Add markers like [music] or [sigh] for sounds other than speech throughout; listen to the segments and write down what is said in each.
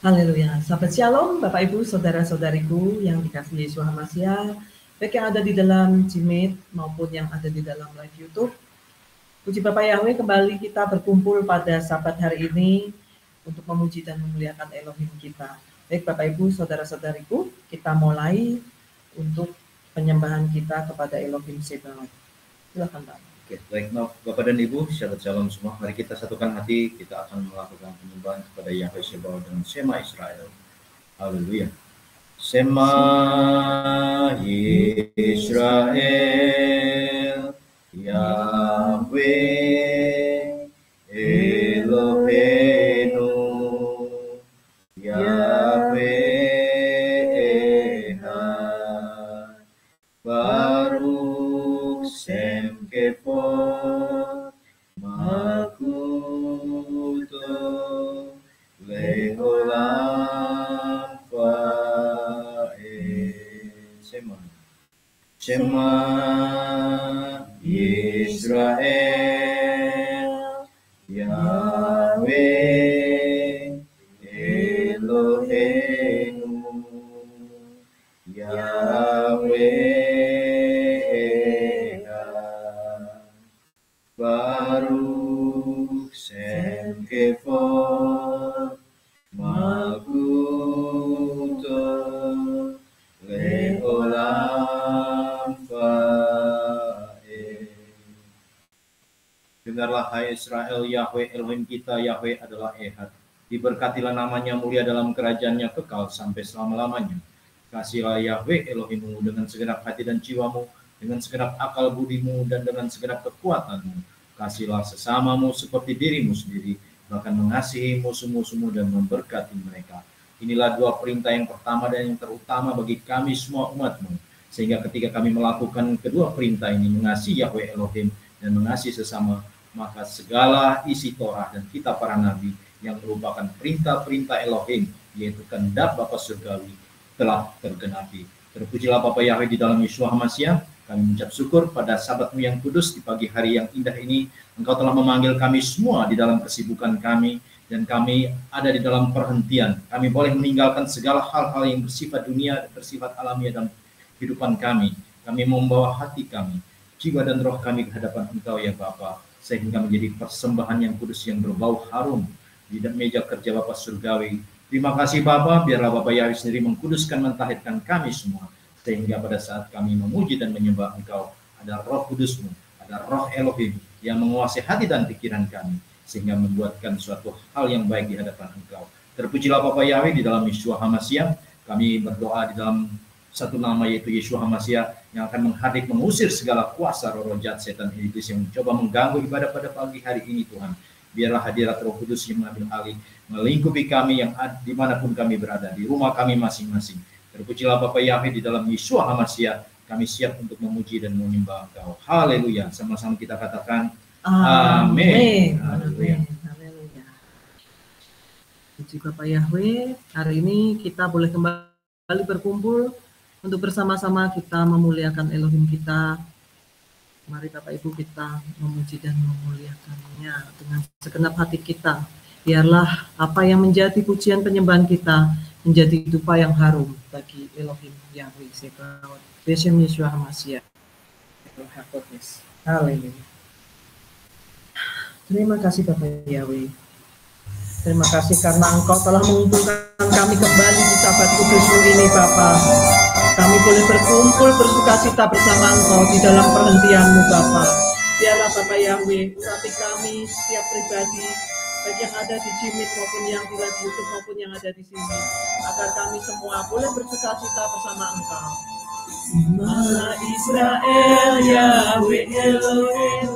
Haleluya. Sahabat Shalom, Bapak Ibu, Saudara-saudariku yang dikasihi Yesus Hamasiah, baik yang ada di dalam Jimit maupun yang ada di dalam live YouTube. Puji Bapak Yahweh, kembali kita berkumpul pada sahabat hari ini untuk memuji dan memuliakan Elohim kita. Baik Bapak Ibu, Saudara-saudariku, kita mulai untuk penyembahan kita kepada Elohim Sebaot. Silakan Pak. Oke, baik Bapak dan Ibu, syarat shalom semua. Mari kita satukan hati, kita akan melakukan penyembahan kepada Yahweh Sebawa dengan Sema Israel. Haleluya. Sema Israel, Yahweh Shema Dengarlah hai Israel, Yahweh Elohim kita, Yahweh adalah Ehad. Diberkatilah namanya mulia dalam kerajaannya kekal sampai selama-lamanya. Kasihlah Yahweh Elohimmu dengan segenap hati dan jiwamu, dengan segenap akal budimu, dan dengan segenap kekuatanmu. Kasihlah sesamamu seperti dirimu sendiri, bahkan mengasihi musuh-musuhmu dan memberkati mereka. Inilah dua perintah yang pertama dan yang terutama bagi kami semua umatmu. Sehingga ketika kami melakukan kedua perintah ini, mengasihi Yahweh Elohim dan mengasihi sesama, maka segala isi Torah dan kitab para nabi yang merupakan perintah-perintah Elohim, yaitu kehendak Bapa Surgawi, telah tergenapi. Terpujilah Bapa Yahweh di dalam Yeshua Hamasiah. Kami mengucap syukur pada sabatmu yang kudus di pagi hari yang indah ini. Engkau telah memanggil kami semua di dalam kesibukan kami, dan kami ada di dalam perhentian. Kami boleh meninggalkan segala hal-hal yang bersifat dunia, bersifat alamiah dalam kehidupan kami. Kami membawa hati kami, jiwa dan roh kami ke hadapan Engkau ya Bapa, sehingga menjadi persembahan yang kudus yang berbau harum di meja kerja Bapa Surgawi. Terima kasih Bapa, biarlah Bapa Yahweh sendiri mengkuduskan, mentahirkan kami semua. Sehingga pada saat kami memuji dan menyembah Engkau, ada roh kudusmu, ada roh Elohim yang menguasai hati dan pikiran kami. Sehingga membuatkan suatu hal yang baik di hadapan Engkau. Terpujilah Bapa Yahweh di dalam Yeshua Hamasiah. Kami berdoa di dalam satu nama yaitu Yeshua Hamasiah yang akan menghadik mengusir segala kuasa roh jahat setan iblis yang mencoba mengganggu ibadah pada pagi hari ini Tuhan biarlah hadirat Roh Kudus yang mengambil alih, melingkupi kami yang ad, di mana pun kami berada, di rumah kami masing-masing. Terpujilah Bapak Yahweh di dalam Yeshua Hamasiah, kami siap untuk memuji dan menyembah Engkau. Haleluya. Sama-sama kita katakan, Amin. Haleluya. Haleluya. Puji Bapak Yahweh, hari ini kita boleh kembali berkumpul untuk bersama-sama kita memuliakan Elohim kita, Mari Bapak Ibu kita memuji dan memuliakannya dengan segenap hati kita. Biarlah apa yang menjadi pujian penyembahan kita menjadi dupa yang harum bagi Elohim Yahweh Sebaot. Besem Yeshua Hamasiah. Haleluya. Terima kasih Bapak Yahweh. Terima kasih karena Engkau telah mengumpulkan kami kembali di sahabat kudusmu ini Bapak. Kami boleh berkumpul bersuka cita bersama Engkau di dalam perhentianmu Bapak. Biarlah Bapak Yahweh, urati kami setiap pribadi, baik yang ada di Jimit maupun yang di YouTube maupun yang ada di sini, agar kami semua boleh bersuka cita bersama Engkau. Maha Israel Yahweh Elohim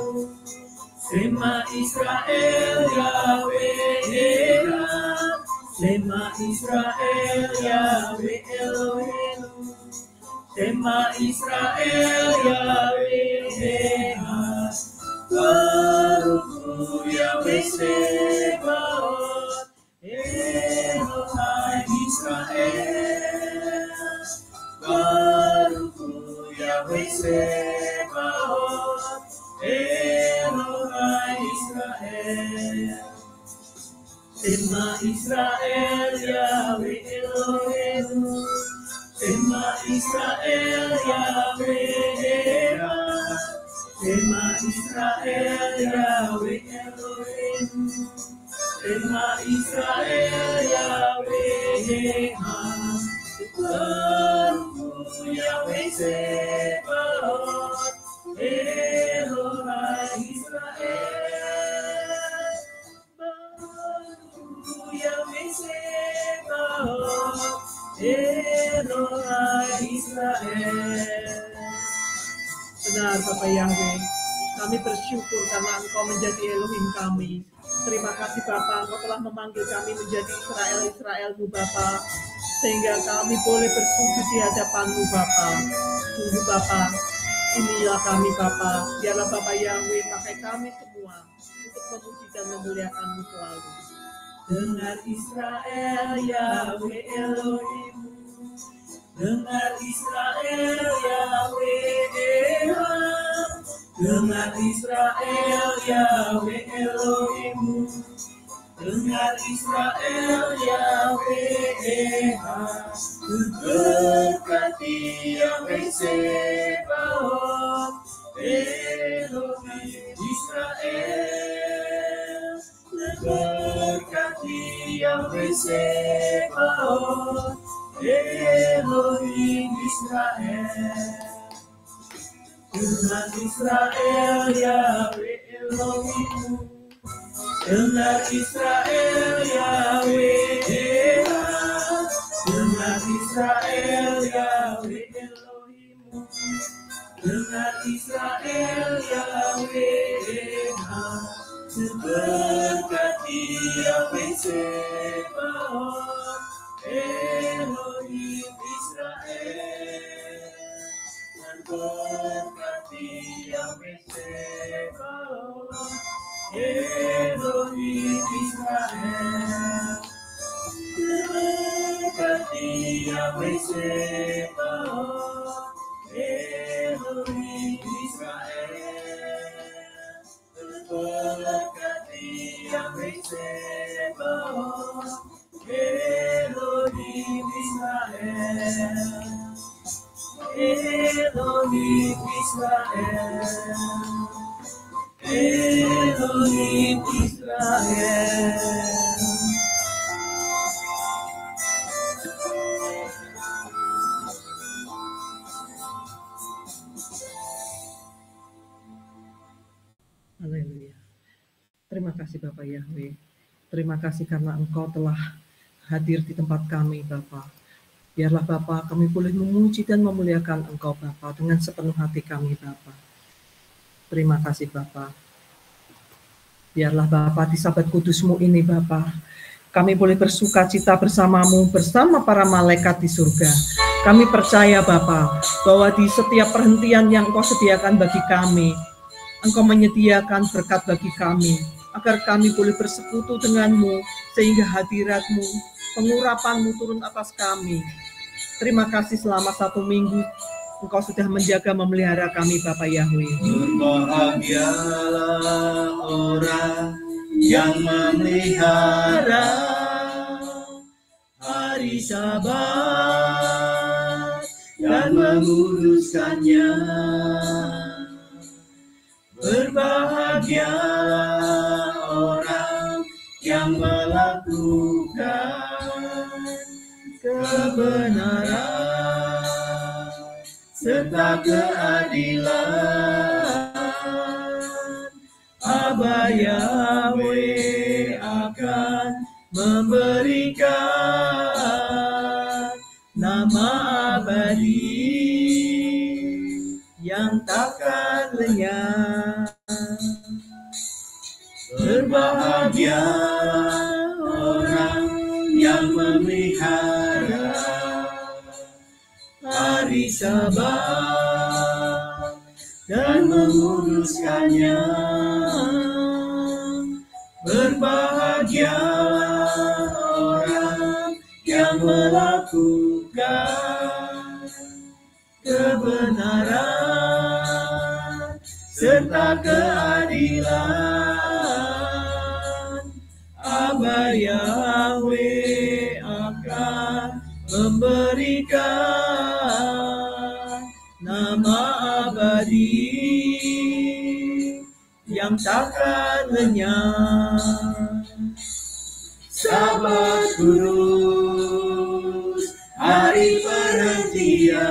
Sema Israel Yahweh Echad Sema Israel Yahweh Elohim Sema Israel Yahweh Echad Baruch Yahweh Sebaot Elohai Israel Baruch Yahweh Sebaot Elohai Israel. Shema Israel Yahweh Israel Yahweh Shema Israel Yahweh Elohim Shema Israel Yahweh Baruch Yahweh Israel Benar Bapak Yahweh kami bersyukur karena Engkau menjadi Elohim kami. Terima kasih Bapak, Engkau telah memanggil kami menjadi Israel-Israelmu Bapak. Sehingga kami boleh bersujud di hadapanmu Bapak. Sungguh Bapak, inilah kami Bapak. Biarlah Bapak Yahweh pakai kami semua untuk memuji dan memuliakanmu selalu. Dengar Israel Yahweh Elohim Dengar Israel Yahweh Echad Dengar Israel Yahweh Elohim. Dengar Israel Yahweh Echad Berkati Yahweh Sebaot Elohim Israel. Berkati Yahweh Sebaot Elohim Israel Dengar Israel Yahweh Elohim Dengar Israel Yahweh Echad Dengar Israel Yahweh Elohim Dengar Israel Yahweh Echad Berkati Yahweh Sebaot Elohim Israel Berkati Yahweh Sebaot Elohim Israel Berkati Yahweh Sebaot Elohim Israel Berkati Yahweh Sebaot Elohim Israel Elohim. Terima kasih Bapak Yahweh. Terima kasih karena Engkau telah hadir di tempat kami Bapak. Biarlah Bapak kami boleh memuji dan memuliakan Engkau Bapak dengan sepenuh hati kami Bapak. Terima kasih Bapak. Biarlah Bapak di sabat kudusmu ini Bapak, kami boleh bersuka cita bersamamu bersama para malaikat di surga. Kami percaya Bapak bahwa di setiap perhentian yang Engkau sediakan bagi kami, Engkau menyediakan berkat bagi kami, agar kami boleh bersekutu denganmu, sehingga hadiratmu, pengurapanmu turun atas kami. Terima kasih selama satu minggu Engkau sudah menjaga memelihara kami Bapak Yahweh. Berbahagialah orang yang memelihara hari Sabat dan menguruskannya. Berbahagialah orang yang melakukan kebenaran serta keadilan. Abah Yahweh akan memberikan nama abadi yang takkan lenyap. Berbahagia orang yang memelihara hari Sabat dan menguruskannya. Berbahagia orang yang melakukan kebenaran serta keadilan. Aba Yahweh akan memberikan abadi yang takkan lenyap. Sabat kudus, hari perhentian,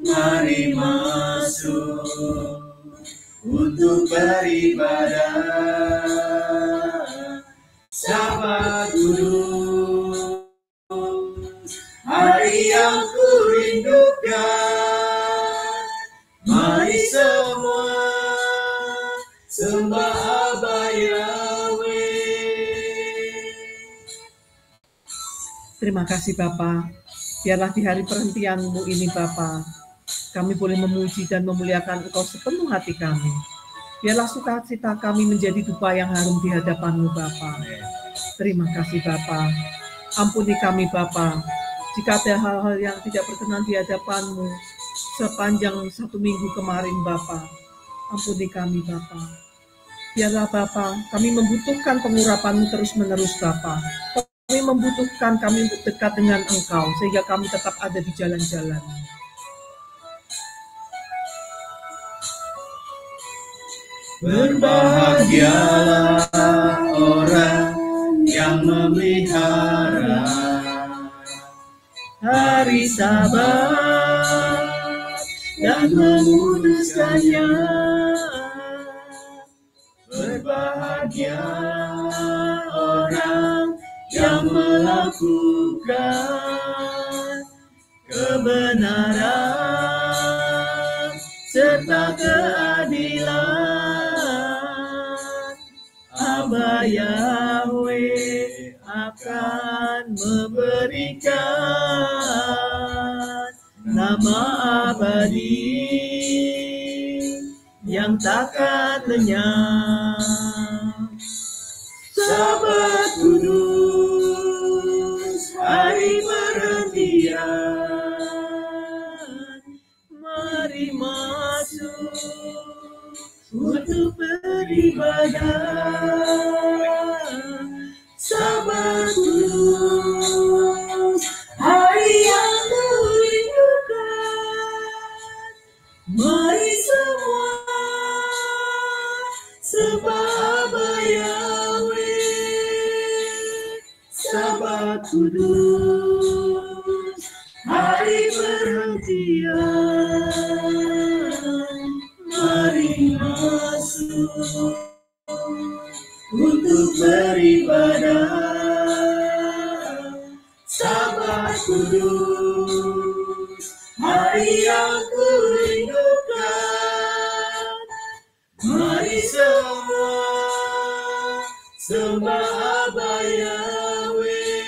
mari masuk untuk beribadah. Terima kasih Bapa. Biarlah di hari perhentianmu ini Bapa, kami boleh memuji dan memuliakan Engkau sepenuh hati kami. Biarlah sukacita kami menjadi dupa yang harum di hadapanmu Bapa. Terima kasih Bapa. Ampuni kami Bapa, jika ada hal-hal yang tidak berkenan di hadapanmu sepanjang satu minggu kemarin Bapa. Ampuni kami Bapa. Biarlah Bapa, kami membutuhkan pengurapanmu terus-menerus Bapa. Kami membutuhkan kami untuk dekat dengan Engkau, sehingga kami tetap ada di jalan-jalan. Berbahagialah orang yang memelihara hari sabat dan menguduskannya. Berbahagia orang yang melakukan kebenaran serta keadilan. Aba Yahweh akan memberikan nama abadi yang takkan lenyap. Sabat kudus, untuk beribadah. Sabat kudus, hari yang kurindukan. Mari semua sembah Aba Yahweh. Sabat kudus, Mari semua sembah Aba Yahweh.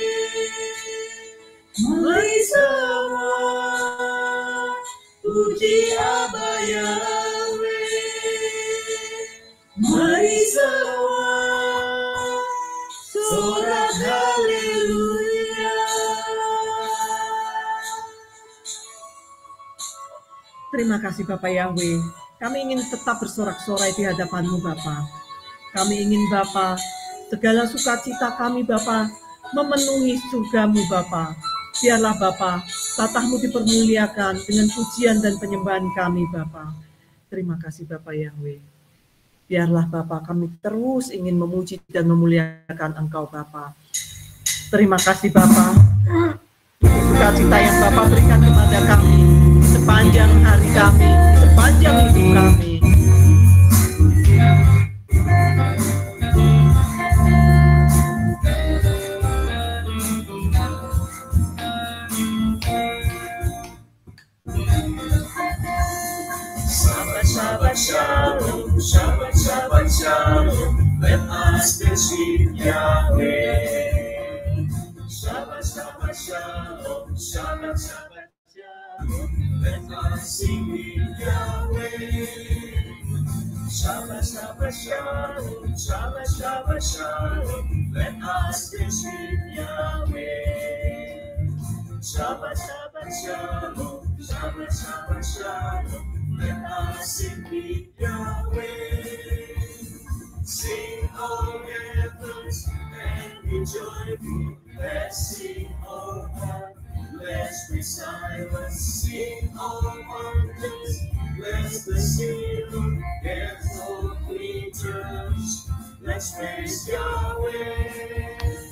Mari semua puji Aba Yahweh. Mari semua sorak haleluya. Terima kasih Bapak Yahweh. Kami ingin tetap bersorak-sorai di hadapanmu Bapak. Kami ingin Bapak, segala sukacita kami Bapak, memenuhi surgamu Bapak. Biarlah Bapak, tatahmu dipermuliakan dengan pujian dan penyembahan kami Bapak. Terima kasih Bapak Yahweh. Biarlah Bapak kami terus ingin memuji dan memuliakan Engkau Bapak. Terima kasih Bapak. Sukacita yang Bapak berikan kepada kami sepanjang hari kami, sepanjang hidup kami. Shabbat, Shalom, Shabbat, Shabbat, Shalom. Let us worship Yahweh. Shabbat, Shabbat, Shalom, Shabbat, Shabbat. Let sing with Yahweh. Shabbat, Shabbat, Shalom, Shabbat, Shabbat, Shalom. Let us worship Yahweh. Shabbat, Shabbat, Shalom, Shabbat, Shabbat, Shalom. Let us sing Yahweh. Sing all heavens and joyful. Let's sing all. Let's be silent. Sing all mountains. Let's the sea There's no creatures. Let's praise Yahweh.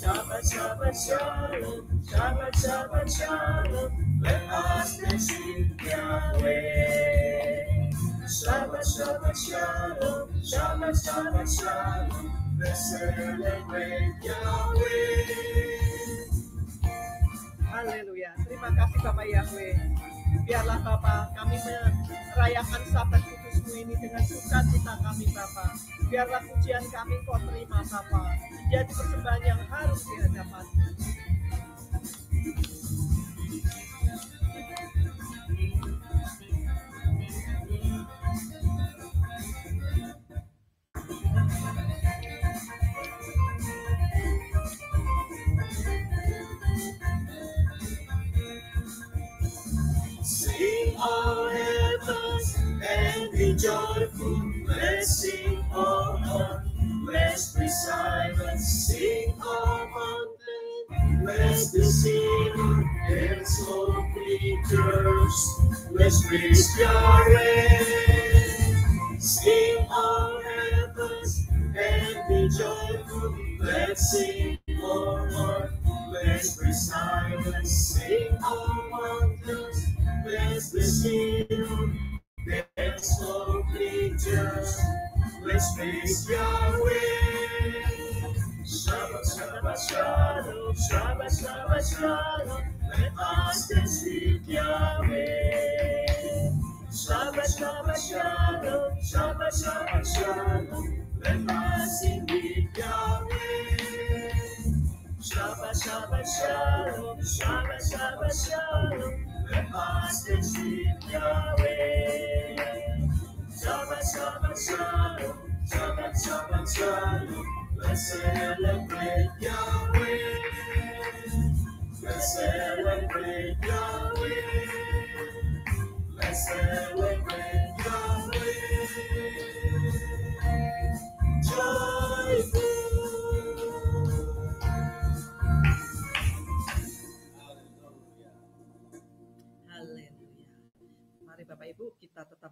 Shabbat, Shabbat, Shalom. Shabbat, Shabbat, Shalom. Let us with Yahweh. Shabbat, Shabbat, Shalom. Shabbat, Shabbat, Shalom. Let's celebrate Yahweh. Haleluya. Terima kasih Bapak Yahweh. Biarlah Bapak kami merayakan sabat kudusmu ini dengan sukacita kami Bapak. Biarlah pujian kami kau terima Bapak. Menjadi persembahan yang harus di all heavens and be joyful. Let's sing all earth. Let's be silent. Sing all mountains. Let's be singing. Let's all creatures. Let's praise Yahweh. Sing all heavens and be joyful. Let's sing all earth. Let's be silent. Sing all Let's all. Let's praise Yahweh. Shabbat, Shabbat, Shalom. Shabbat, Shabbat, Shalom. Let us with Yahweh. Shabbat, Shabbat, Shalom. Shabbat, Shabbat, Shalom. Let us sing with Yahweh. Shabbat, Shabbat, Shalom. Shabbat, Shabbat, Shalom. Let us dance Yahweh. Shabbat, Shabbat, Shalom. Shabbat, Shabbat, Shalom. Let's celebrate Yahweh. Let's celebrate Yahweh. Let's celebrate Yahweh. Joyful.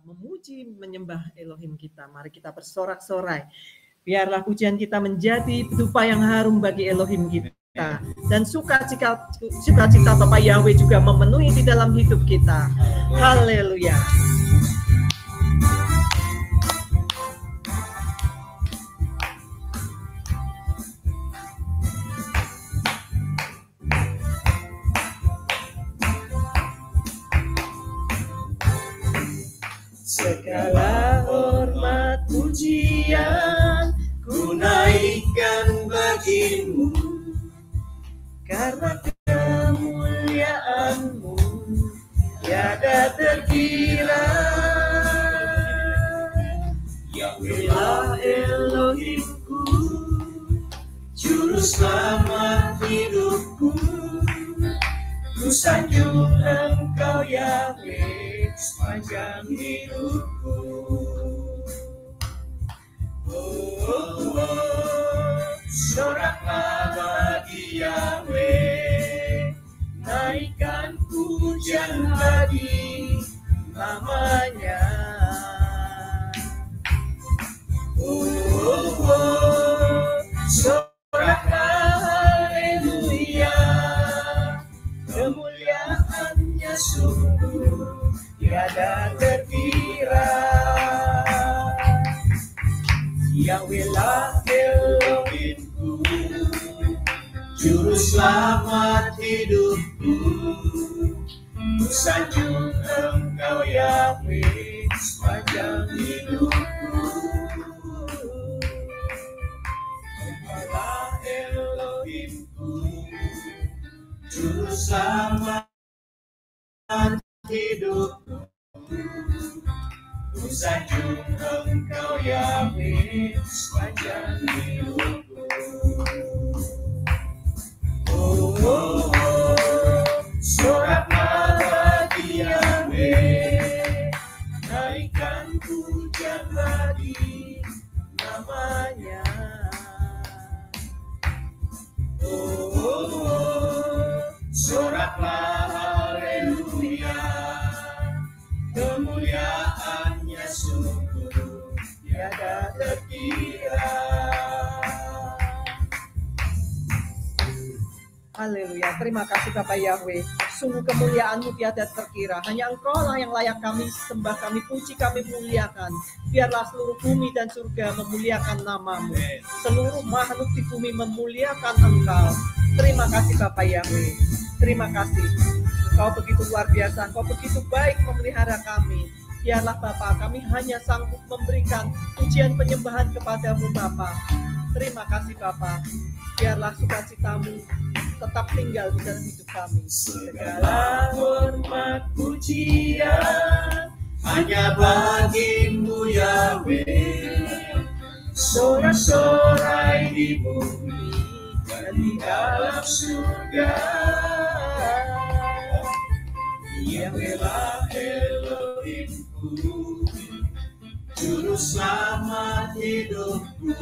Memuji menyembah Elohim kita. Mari kita bersorak-sorai. Biarlah pujian kita menjadi dupa yang harum bagi Elohim kita. Dan sukacita sukacita Bapak Yahweh juga memenuhi di dalam hidup kita. Haleluya. Segala hormat pujian ku naikkan bagimu karena kemuliaanmu tiada terkira. Yahwehlah Elohimku, juru selamat hidupku. Ku sanjung engkau Yahweh sepanjang hidupku. Oh, oh, oh, soraklah bagi Yahweh, naikkan pujian bagi namanya. Yahweh. Sungguh kemuliaanmu tiada terkira. Hanya engkau lah yang layak kami sembah, kami puji, kami muliakan. Biarlah seluruh bumi dan surga memuliakan namamu. Seluruh makhluk di bumi memuliakan engkau. Terima kasih Bapak Yahweh. Terima kasih. Kau begitu luar biasa, kau begitu baik memelihara kami. Biarlah Bapak, kami hanya sanggup memberikan pujian penyembahan kepadamu Bapak. Terima kasih Bapak. Biarlah sukacitamu tetap tinggal di dalam hidup kami. Segala hormat pujian hanya bagimu Yahweh. Sorak-sorai di bumi dan di dalam surga. Yahwehlah Elohimku, Juru selamat hidupku.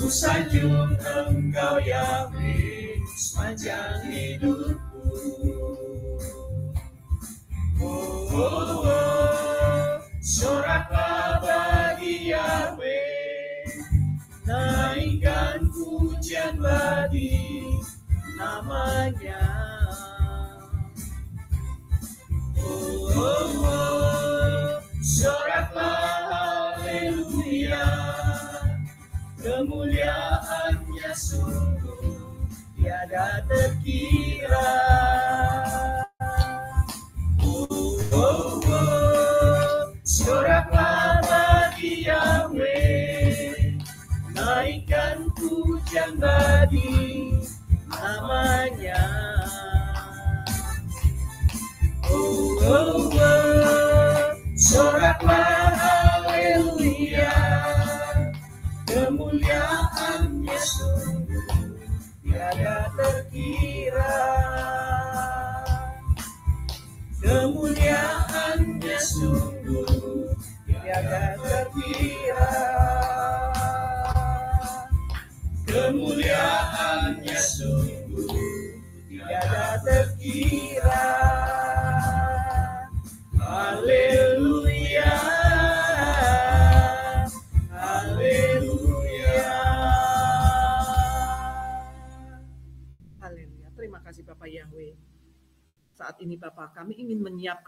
Ku sanjung engkau Yahweh sepanjang hidupku. Oh, oh, oh, soraklah bagi Yahweh, naikkan pujian bagi Namanya. Oh, oh, oh, soraklah haleluya, kemuliaannya sungguh tiada terkira.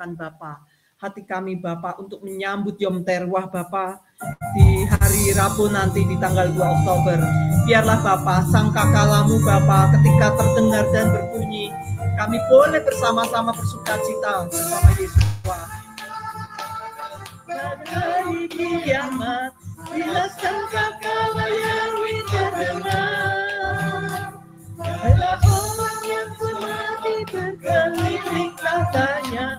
Menyiapkan Bapak, hati kami Bapak untuk menyambut Yom Terwah Bapak di hari Rabu nanti di tanggal 2 Oktober. Biarlah Bapak, sangkakalamu Bapak ketika terdengar dan berbunyi, kami boleh bersama-sama bersuka cita bersama Yesus. Pada hari kiamat, bila sangkakala Yahweh terdengar, Ada orang yang semati berkeliling katanya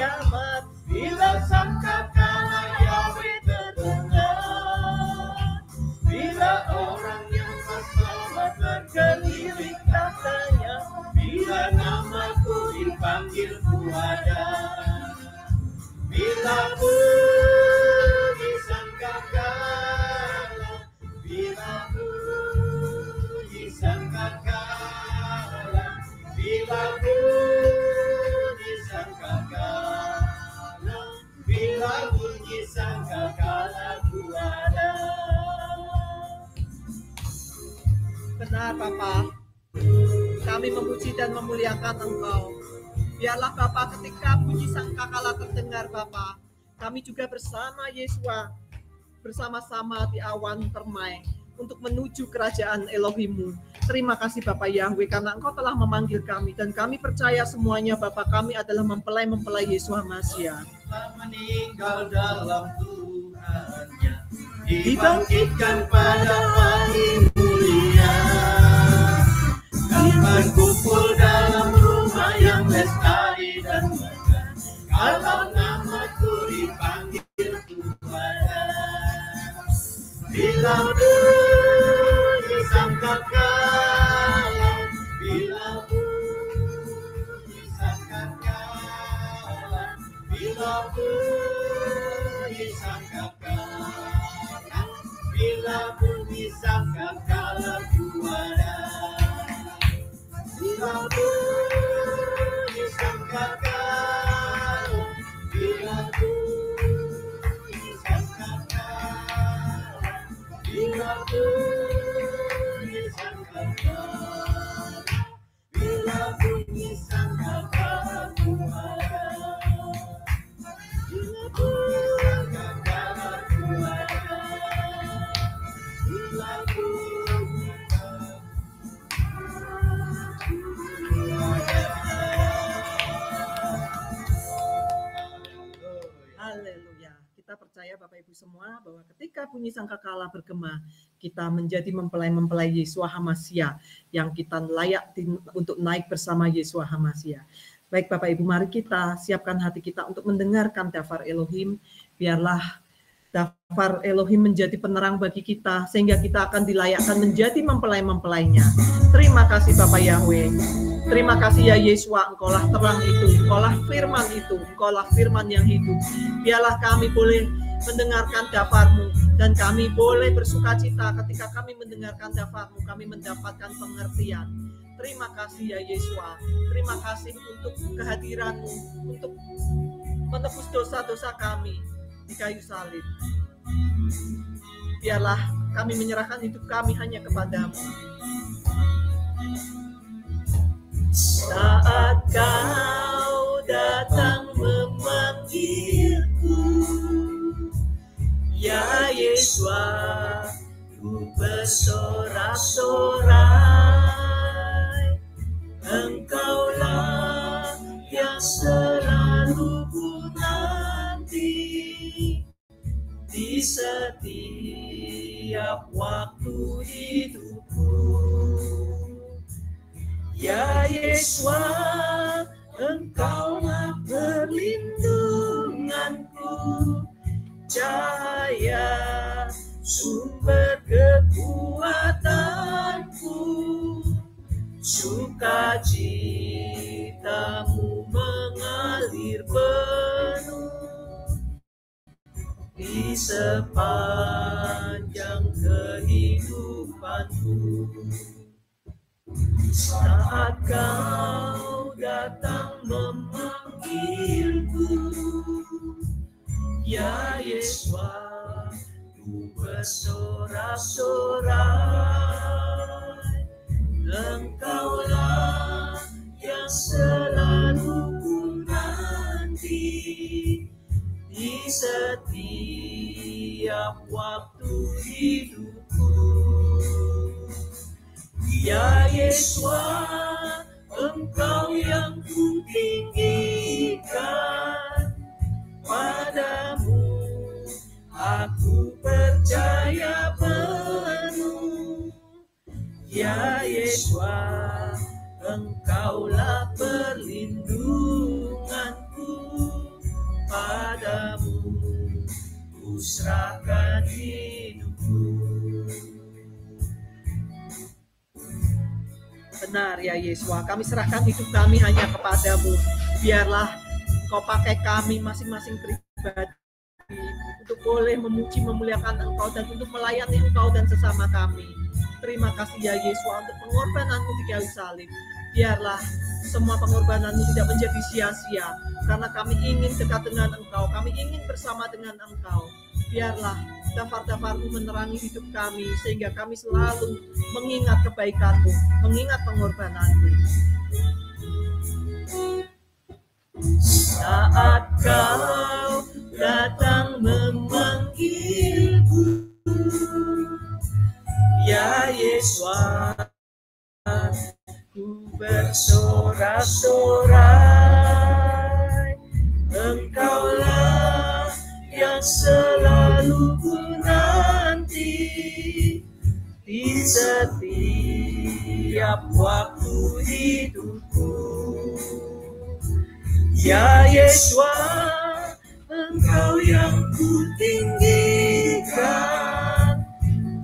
kiamat. Bila sangkakala Yahweh terdengar Bila orang yang bersama berkeliling katanya Bila namaku dipanggil ku ada. Bila bunyi sangkakala Bila bunyi sangkakala Bila bunyi Ada Benar Kami memuji dan memuliakan Engkau. Biarlah Bapak ketika bunyi sangkakala terdengar Bapak Kami juga bersama Yesua Bersama-sama di awan permai Untuk menuju kerajaan Elohimu. Terima kasih Bapak Yahweh karena Engkau telah memanggil kami dan kami percaya semuanya Bapak kami adalah mempelai-mempelai Yesus Masya telah meninggal dalam Tuhannya. Dibangkitkan pada hari mulia. Kami berkumpul dalam rumah yang lestari dan megah. Kalau nama ku dipanggil Tuhan. Bila dulu disangkakan Bila bunyi sangkakala kuada Bila bunyi sangkakala Bila bunyi sangkakala Bila bunyi Percaya Bapak Ibu semua bahwa ketika bunyi sangkakala bergema, kita menjadi mempelai-mempelai Yesua Hamasia yang kita layak di- untuk naik bersama Yesua Hamasia. Baik Bapak Ibu, mari kita siapkan hati kita untuk mendengarkan dafar Elohim. Biarlah dafar Elohim menjadi penerang bagi kita sehingga kita akan dilayakkan menjadi mempelai-mempelainya. Terima kasih Bapak Yahweh. Terima kasih ya Yesua, Engkaulah terang itu, Engkaulah firman itu, Engkaulah firman yang hidup. Biarlah kami boleh mendengarkan dafarmu dan kami boleh bersuka cita ketika kami mendengarkan dafarmu, kami mendapatkan pengertian. Terima kasih ya Yesua, terima kasih untuk kehadiranmu, untuk menebus dosa-dosa kami di kayu salib. Biarlah kami menyerahkan hidup kami hanya kepadamu. Saat kau datang memanggilku Ya Yesua Ku bersorak-sorai. Engkaulah yang selalu ku nanti. Di setiap waktu hidupku. Ya Yesua, Engkaulah perlindunganku, cahaya sepanjang kehidupanku. Saat kau datang memanggilku Ya Yesua Ku bersorak-sorai Yesua, Engkau yang ku tinggikan padamu, aku percaya penuh. Ya Yesua, Engkaulah perlindunganku padamu, ku Benar ya Yesua, kami serahkan hidup kami hanya kepadamu. Biarlah kau pakai kami masing-masing pribadi untuk boleh memuji memuliakan engkau dan untuk melayani engkau dan sesama kami. Terima kasih ya Yesua untuk pengorbananmu di kayu salib. Biarlah semua pengorbananmu tidak menjadi sia-sia karena kami ingin dekat dengan engkau, kami ingin bersama dengan engkau. Biarlah dafar-dafarmu menerangi hidup kami sehingga kami selalu mengingat kebaikanmu, mengingat pengorbananmu. Saat kau datang memanggilku, ya Yesua, ku bersorak-sorai, Engkaulah yang selalu ku nanti di setiap waktu hidupku. Ya Yesua, Engkau yang ku tinggikan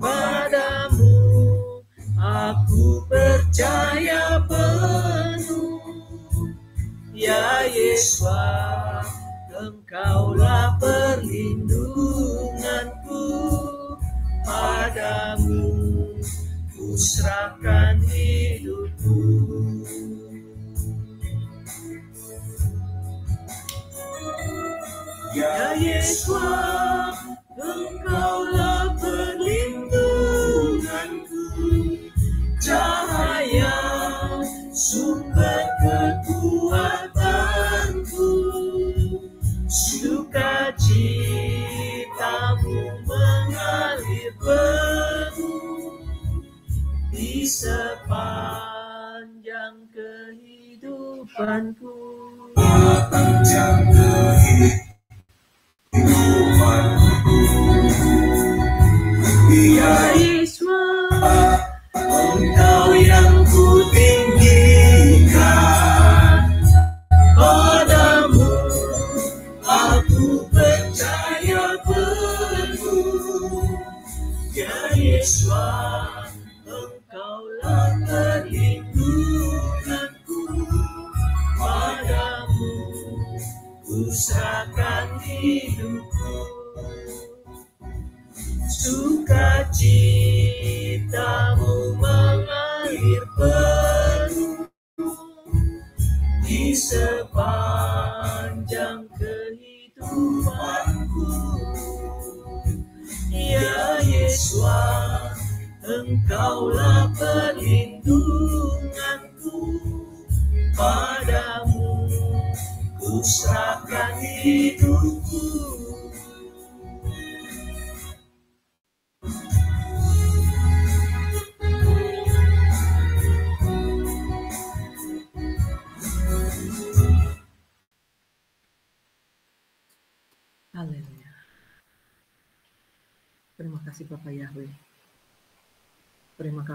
padamu, aku percaya penuh. Ya Yesua, Engkaulah serahkan hidupku. Ya Yesua kehidupanku Sepanjang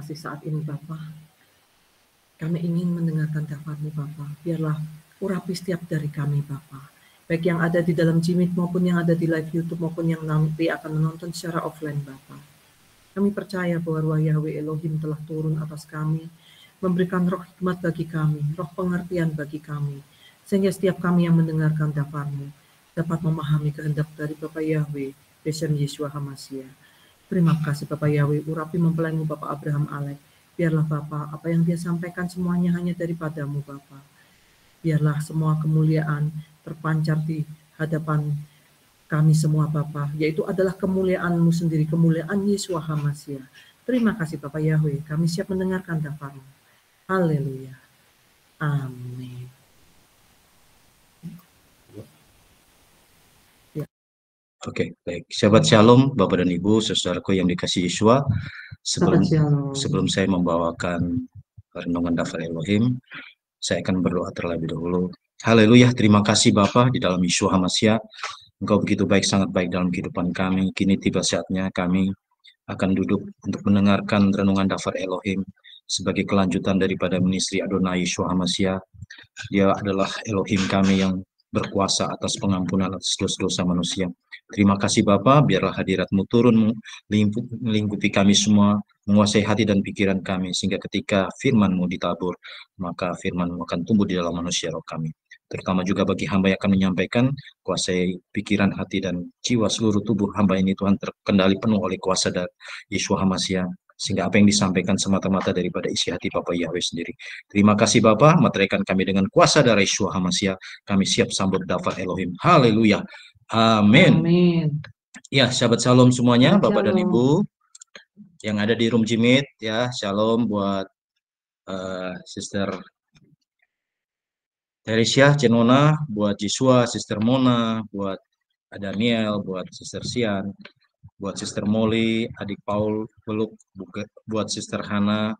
kasih saat ini Bapak. Kami ingin mendengarkan kabarmu Bapak. Biarlah urapi setiap dari kami Bapak. Baik yang ada di dalam Jimit maupun yang ada di live YouTube maupun yang nanti akan menonton secara offline Bapak. Kami percaya bahwa Ruah Yahweh Elohim telah turun atas kami, memberikan roh hikmat bagi kami, roh pengertian bagi kami, sehingga setiap kami yang mendengarkan daparmu dapat memahami kehendak dari Bapak Yahweh, Besan Yesua Hamasya. Terima kasih Bapak Yahweh, urapi mempelaimu Bapak Abraham Alek. Biarlah Bapak, apa yang dia sampaikan semuanya hanya daripadamu Bapak. Biarlah semua kemuliaan terpancar di hadapan kami semua Bapa, yaitu adalah kemuliaan-Mu sendiri, kemuliaan Yesua Hamasya. Terima kasih Bapak Yahweh, kami siap mendengarkan dafarmu. Haleluya. Amin. Oke, baik. Sahabat Shalom, Bapak dan Ibu, saudaraku yang dikasih Yesua, sebelum sebelum saya membawakan renungan daftar Elohim, saya akan berdoa terlebih dahulu. Haleluya, terima kasih Bapa di dalam Yesua Hamasya. Engkau begitu baik, sangat baik dalam kehidupan kami. Kini tiba saatnya kami akan duduk untuk mendengarkan renungan daftar Elohim sebagai kelanjutan daripada ministry Adonai Yeshua Hamasya. Dia adalah Elohim kami yang berkuasa atas pengampunan atas dosa-dosa manusia. Terima kasih Bapa, biarlah hadiratmu turun melingkup- melingkupi kami semua, menguasai hati dan pikiran kami, sehingga ketika firman-Mu ditabur, maka firman-Mu akan tumbuh di dalam manusia roh kami. Terutama juga bagi hamba yang akan menyampaikan, kuasai pikiran, hati, dan jiwa seluruh tubuh hamba ini Tuhan terkendali penuh oleh kuasa dari Yeshua Hamasya, sehingga apa yang disampaikan semata-mata daripada isi hati Bapak Yahweh sendiri. Terima kasih Bapa, materaikan kami dengan kuasa darah Yeshua Hamasya, kami siap sambut daftar Elohim. Haleluya. Amin. Amin. Ya, sahabat Shalom semuanya, Shalom. Bapak dan Ibu yang ada di room Jimit, ya, Shalom buat eh, Sister Teresia, Cenona, buat Jiswa, Sister Mona, buat Daniel, buat Sister Sian, buat Sister Molly, adik Paul, Peluk, buat Sister Hana,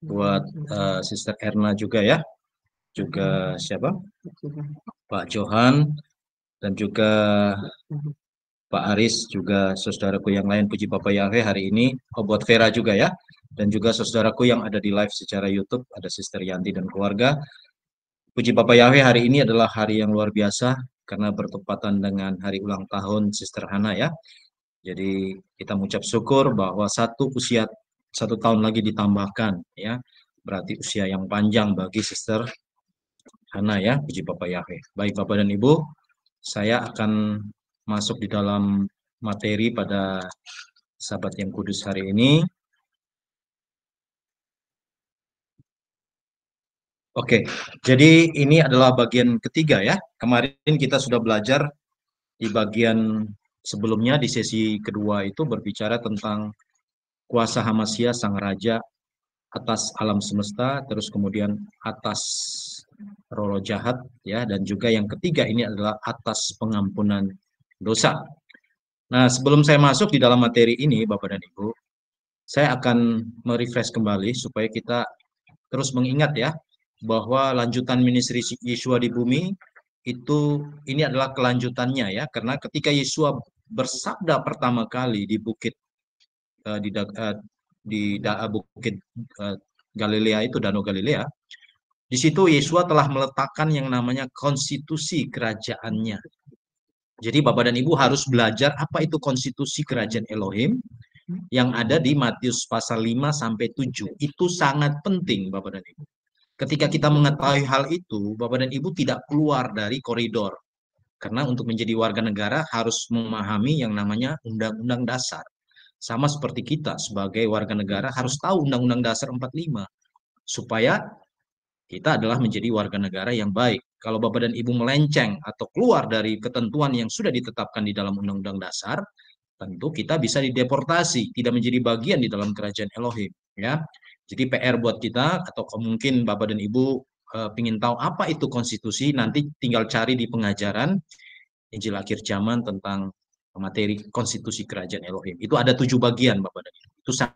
buat eh, Sister Erna juga ya, juga siapa? Pak Johan, dan juga Pak Aris, juga saudaraku yang lain, puji Bapak Yahweh hari ini, oh, buat Vera juga ya, dan juga saudaraku yang ada di live secara YouTube, ada Sister Yanti dan keluarga. Puji Bapak Yahweh hari ini adalah hari yang luar biasa, karena bertepatan dengan hari ulang tahun Sister Hana ya. Jadi kita mengucap syukur bahwa satu usia satu tahun lagi ditambahkan ya, berarti usia yang panjang bagi Sister Hana ya, puji Bapak Yahweh. Baik Bapak dan Ibu, saya akan masuk di dalam materi pada sahabat yang kudus hari ini. Oke, jadi ini adalah bagian ketiga ya. Kemarin kita sudah belajar di bagian sebelumnya di sesi kedua itu berbicara tentang kuasa Hamasya sang raja atas alam semesta, terus kemudian atas roh jahat ya dan juga yang ketiga ini adalah atas pengampunan dosa. Nah, sebelum saya masuk di dalam materi ini Bapak dan Ibu, saya akan merefresh kembali supaya kita terus mengingat ya bahwa lanjutan ministry Yesua di bumi itu ini adalah kelanjutannya ya karena ketika Yesua bersabda pertama kali di bukit uh, di uh, di da, bukit Galilea itu Danau Galilea di situ Yesua telah meletakkan yang namanya konstitusi kerajaannya. Jadi Bapak dan Ibu harus belajar apa itu konstitusi kerajaan Elohim yang ada di Matius pasal 5 sampai 7. Itu sangat penting Bapak dan Ibu. Ketika kita mengetahui hal itu, Bapak dan Ibu tidak keluar dari koridor. Karena untuk menjadi warga negara harus memahami yang namanya undang-undang dasar. Sama seperti kita sebagai warga negara harus tahu undang-undang dasar 45 supaya kita adalah menjadi warga negara yang baik. Kalau Bapak dan Ibu melenceng atau keluar dari ketentuan yang sudah ditetapkan di dalam undang-undang dasar, tentu kita bisa dideportasi, tidak menjadi bagian di dalam kerajaan Elohim, ya. Jadi PR buat kita atau mungkin Bapak dan Ibu uh, ingin tahu apa itu konstitusi, nanti tinggal cari di pengajaran Injil akhir zaman tentang materi konstitusi kerajaan Elohim. Itu ada tujuh bagian Bapak dan Ibu. Itu sangat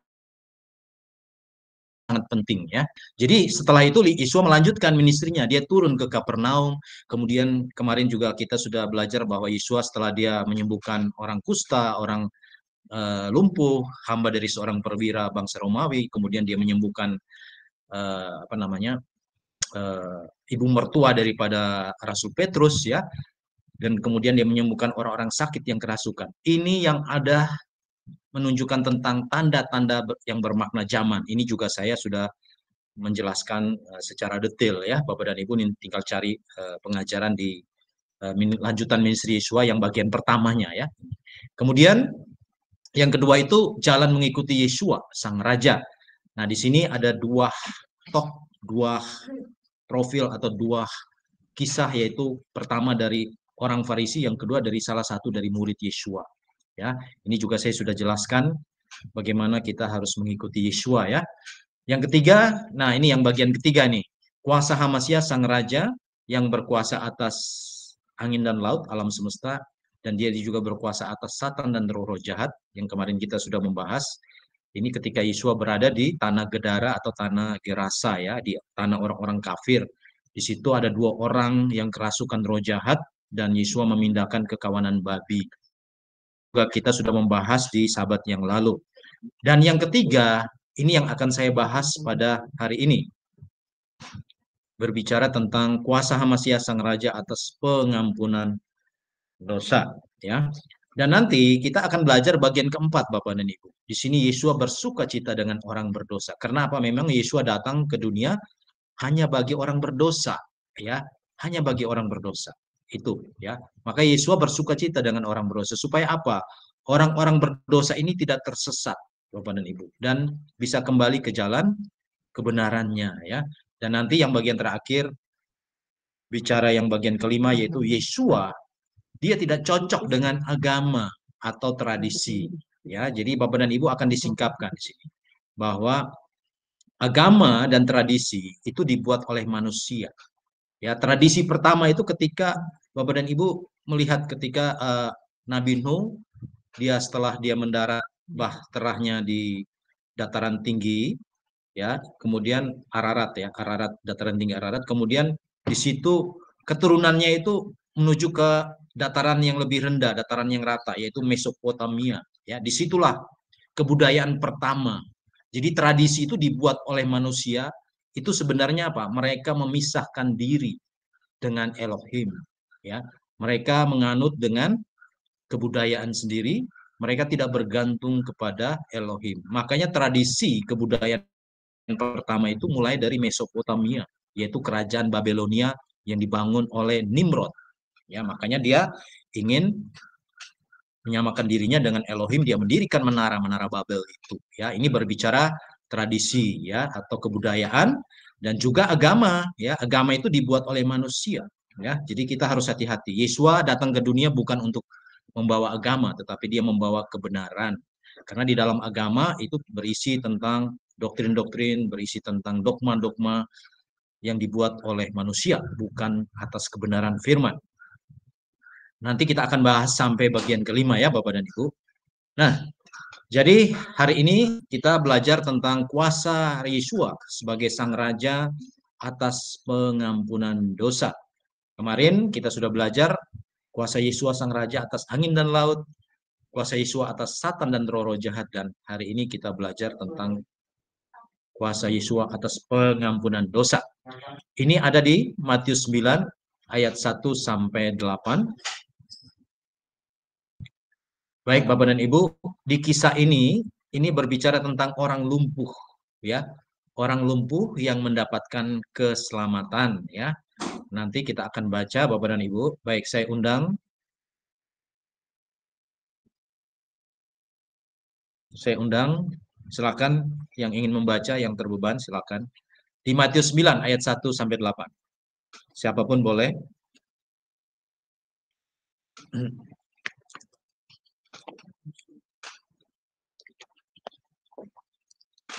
penting ya. Jadi setelah itu Yesua melanjutkan ministrinya, dia turun ke Kapernaum. Kemudian kemarin juga kita sudah belajar bahwa Yesua setelah dia menyembuhkan orang kusta, orang uh, lumpuh, hamba dari seorang perwira bangsa Romawi, kemudian dia menyembuhkan uh, apa namanya uh, ibu mertua daripada Rasul Petrus ya, dan kemudian dia menyembuhkan orang-orang sakit yang kerasukan. Ini yang ada menunjukkan tentang tanda-tanda yang bermakna zaman. Ini juga saya sudah menjelaskan secara detail ya, Bapak dan Ibu tinggal cari pengajaran di lanjutan ministry Yesua yang bagian pertamanya ya. Kemudian yang kedua itu jalan mengikuti Yesua, sang raja. Nah, di sini ada dua tok, dua profil atau dua kisah yaitu pertama dari orang Farisi, yang kedua dari salah satu dari murid Yesua. Ya, ini juga saya sudah jelaskan bagaimana kita harus mengikuti Yesua ya. Yang ketiga, nah ini yang bagian ketiga nih. Kuasa Hamasya sang raja yang berkuasa atas angin dan laut, alam semesta dan dia juga berkuasa atas Satan dan roh-roh jahat yang kemarin kita sudah membahas. Ini ketika Yesua berada di tanah Gedara atau tanah Gerasa ya, di tanah orang-orang kafir. Di situ ada dua orang yang kerasukan roh jahat dan Yesua memindahkan ke kawanan babi. Juga kita sudah membahas di sahabat yang lalu. Dan yang ketiga, ini yang akan saya bahas pada hari ini. Berbicara tentang kuasa Hamasya Sang Raja atas pengampunan dosa ya. Dan nanti kita akan belajar bagian keempat Bapak dan Ibu. Di sini Yesua bersuka cita dengan orang berdosa. Karena apa? Memang Yesua datang ke dunia hanya bagi orang berdosa, ya, hanya bagi orang berdosa. Itu, ya. Maka Yesua bersuka cita dengan orang berdosa supaya apa? Orang-orang berdosa ini tidak tersesat, Bapak dan Ibu, dan bisa kembali ke jalan kebenarannya, ya. Dan nanti yang bagian terakhir bicara yang bagian kelima yaitu Yesua dia tidak cocok dengan agama atau tradisi. Ya, jadi Bapak dan Ibu akan disingkapkan di sini bahwa agama dan tradisi itu dibuat oleh manusia. Ya, tradisi pertama itu ketika Bapak dan Ibu melihat ketika uh, Nabi Nuh dia setelah dia mendarat bahterahnya di dataran tinggi ya, kemudian Ararat ya, Ararat dataran tinggi Ararat, kemudian di situ keturunannya itu menuju ke dataran yang lebih rendah, dataran yang rata, yaitu Mesopotamia. Ya, di situlah kebudayaan pertama. Jadi tradisi itu dibuat oleh manusia. Itu sebenarnya apa? Mereka memisahkan diri dengan Elohim. Ya, mereka menganut dengan kebudayaan sendiri. Mereka tidak bergantung kepada Elohim. Makanya tradisi kebudayaan pertama itu mulai dari Mesopotamia, yaitu kerajaan Babelonia yang dibangun oleh Nimrod Ya, makanya dia ingin menyamakan dirinya dengan Elohim, dia mendirikan menara-menara Babel itu. Ya, ini berbicara tradisi ya atau kebudayaan dan juga agama ya. Agama itu dibuat oleh manusia ya. Jadi kita harus hati-hati. Yesua datang ke dunia bukan untuk membawa agama, tetapi dia membawa kebenaran. Karena di dalam agama itu berisi tentang doktrin-doktrin, berisi tentang dogma-dogma yang dibuat oleh manusia, bukan atas kebenaran firman. Nanti kita akan bahas sampai bagian kelima ya Bapak dan Ibu. Nah, jadi hari ini kita belajar tentang kuasa Yesua sebagai sang raja atas pengampunan dosa. Kemarin kita sudah belajar kuasa Yesua sang raja atas angin dan laut, kuasa Yesua atas satan dan roh-roh jahat dan hari ini kita belajar tentang kuasa Yesua atas pengampunan dosa. Ini ada di Matius 9 ayat 1 sampai 8. Baik Bapak dan Ibu, di kisah ini ini berbicara tentang orang lumpuh ya. Orang lumpuh yang mendapatkan keselamatan ya. Nanti kita akan baca Bapak dan Ibu. Baik, saya undang Saya undang silakan yang ingin membaca yang terbeban silakan. Di Matius 9 ayat 1 sampai 8. Siapa pun boleh. [clears throat]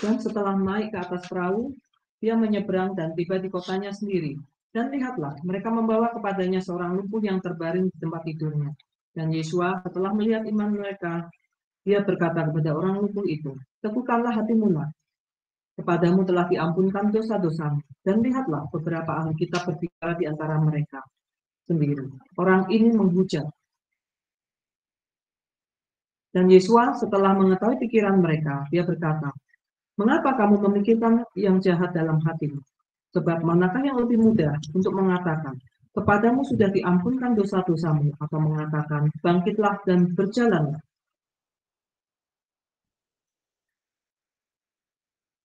Dan setelah naik ke atas perahu, dia menyeberang dan tiba di kotanya sendiri. Dan lihatlah, mereka membawa kepadanya seorang lumpuh yang terbaring di tempat tidurnya. Dan Yesua setelah melihat iman mereka, dia berkata kepada orang lumpuh itu, Teguhkanlah hatimu nak, kepadamu telah diampunkan dosa-dosamu. Dan lihatlah beberapa ahli kitab berbicara di antara mereka sendiri. Orang ini menghujat. Dan Yesua setelah mengetahui pikiran mereka, dia berkata, Mengapa kamu memikirkan yang jahat dalam hatimu? Sebab manakah yang lebih mudah untuk mengatakan, kepadamu sudah diampunkan dosa-dosamu, atau mengatakan, bangkitlah dan berjalanlah.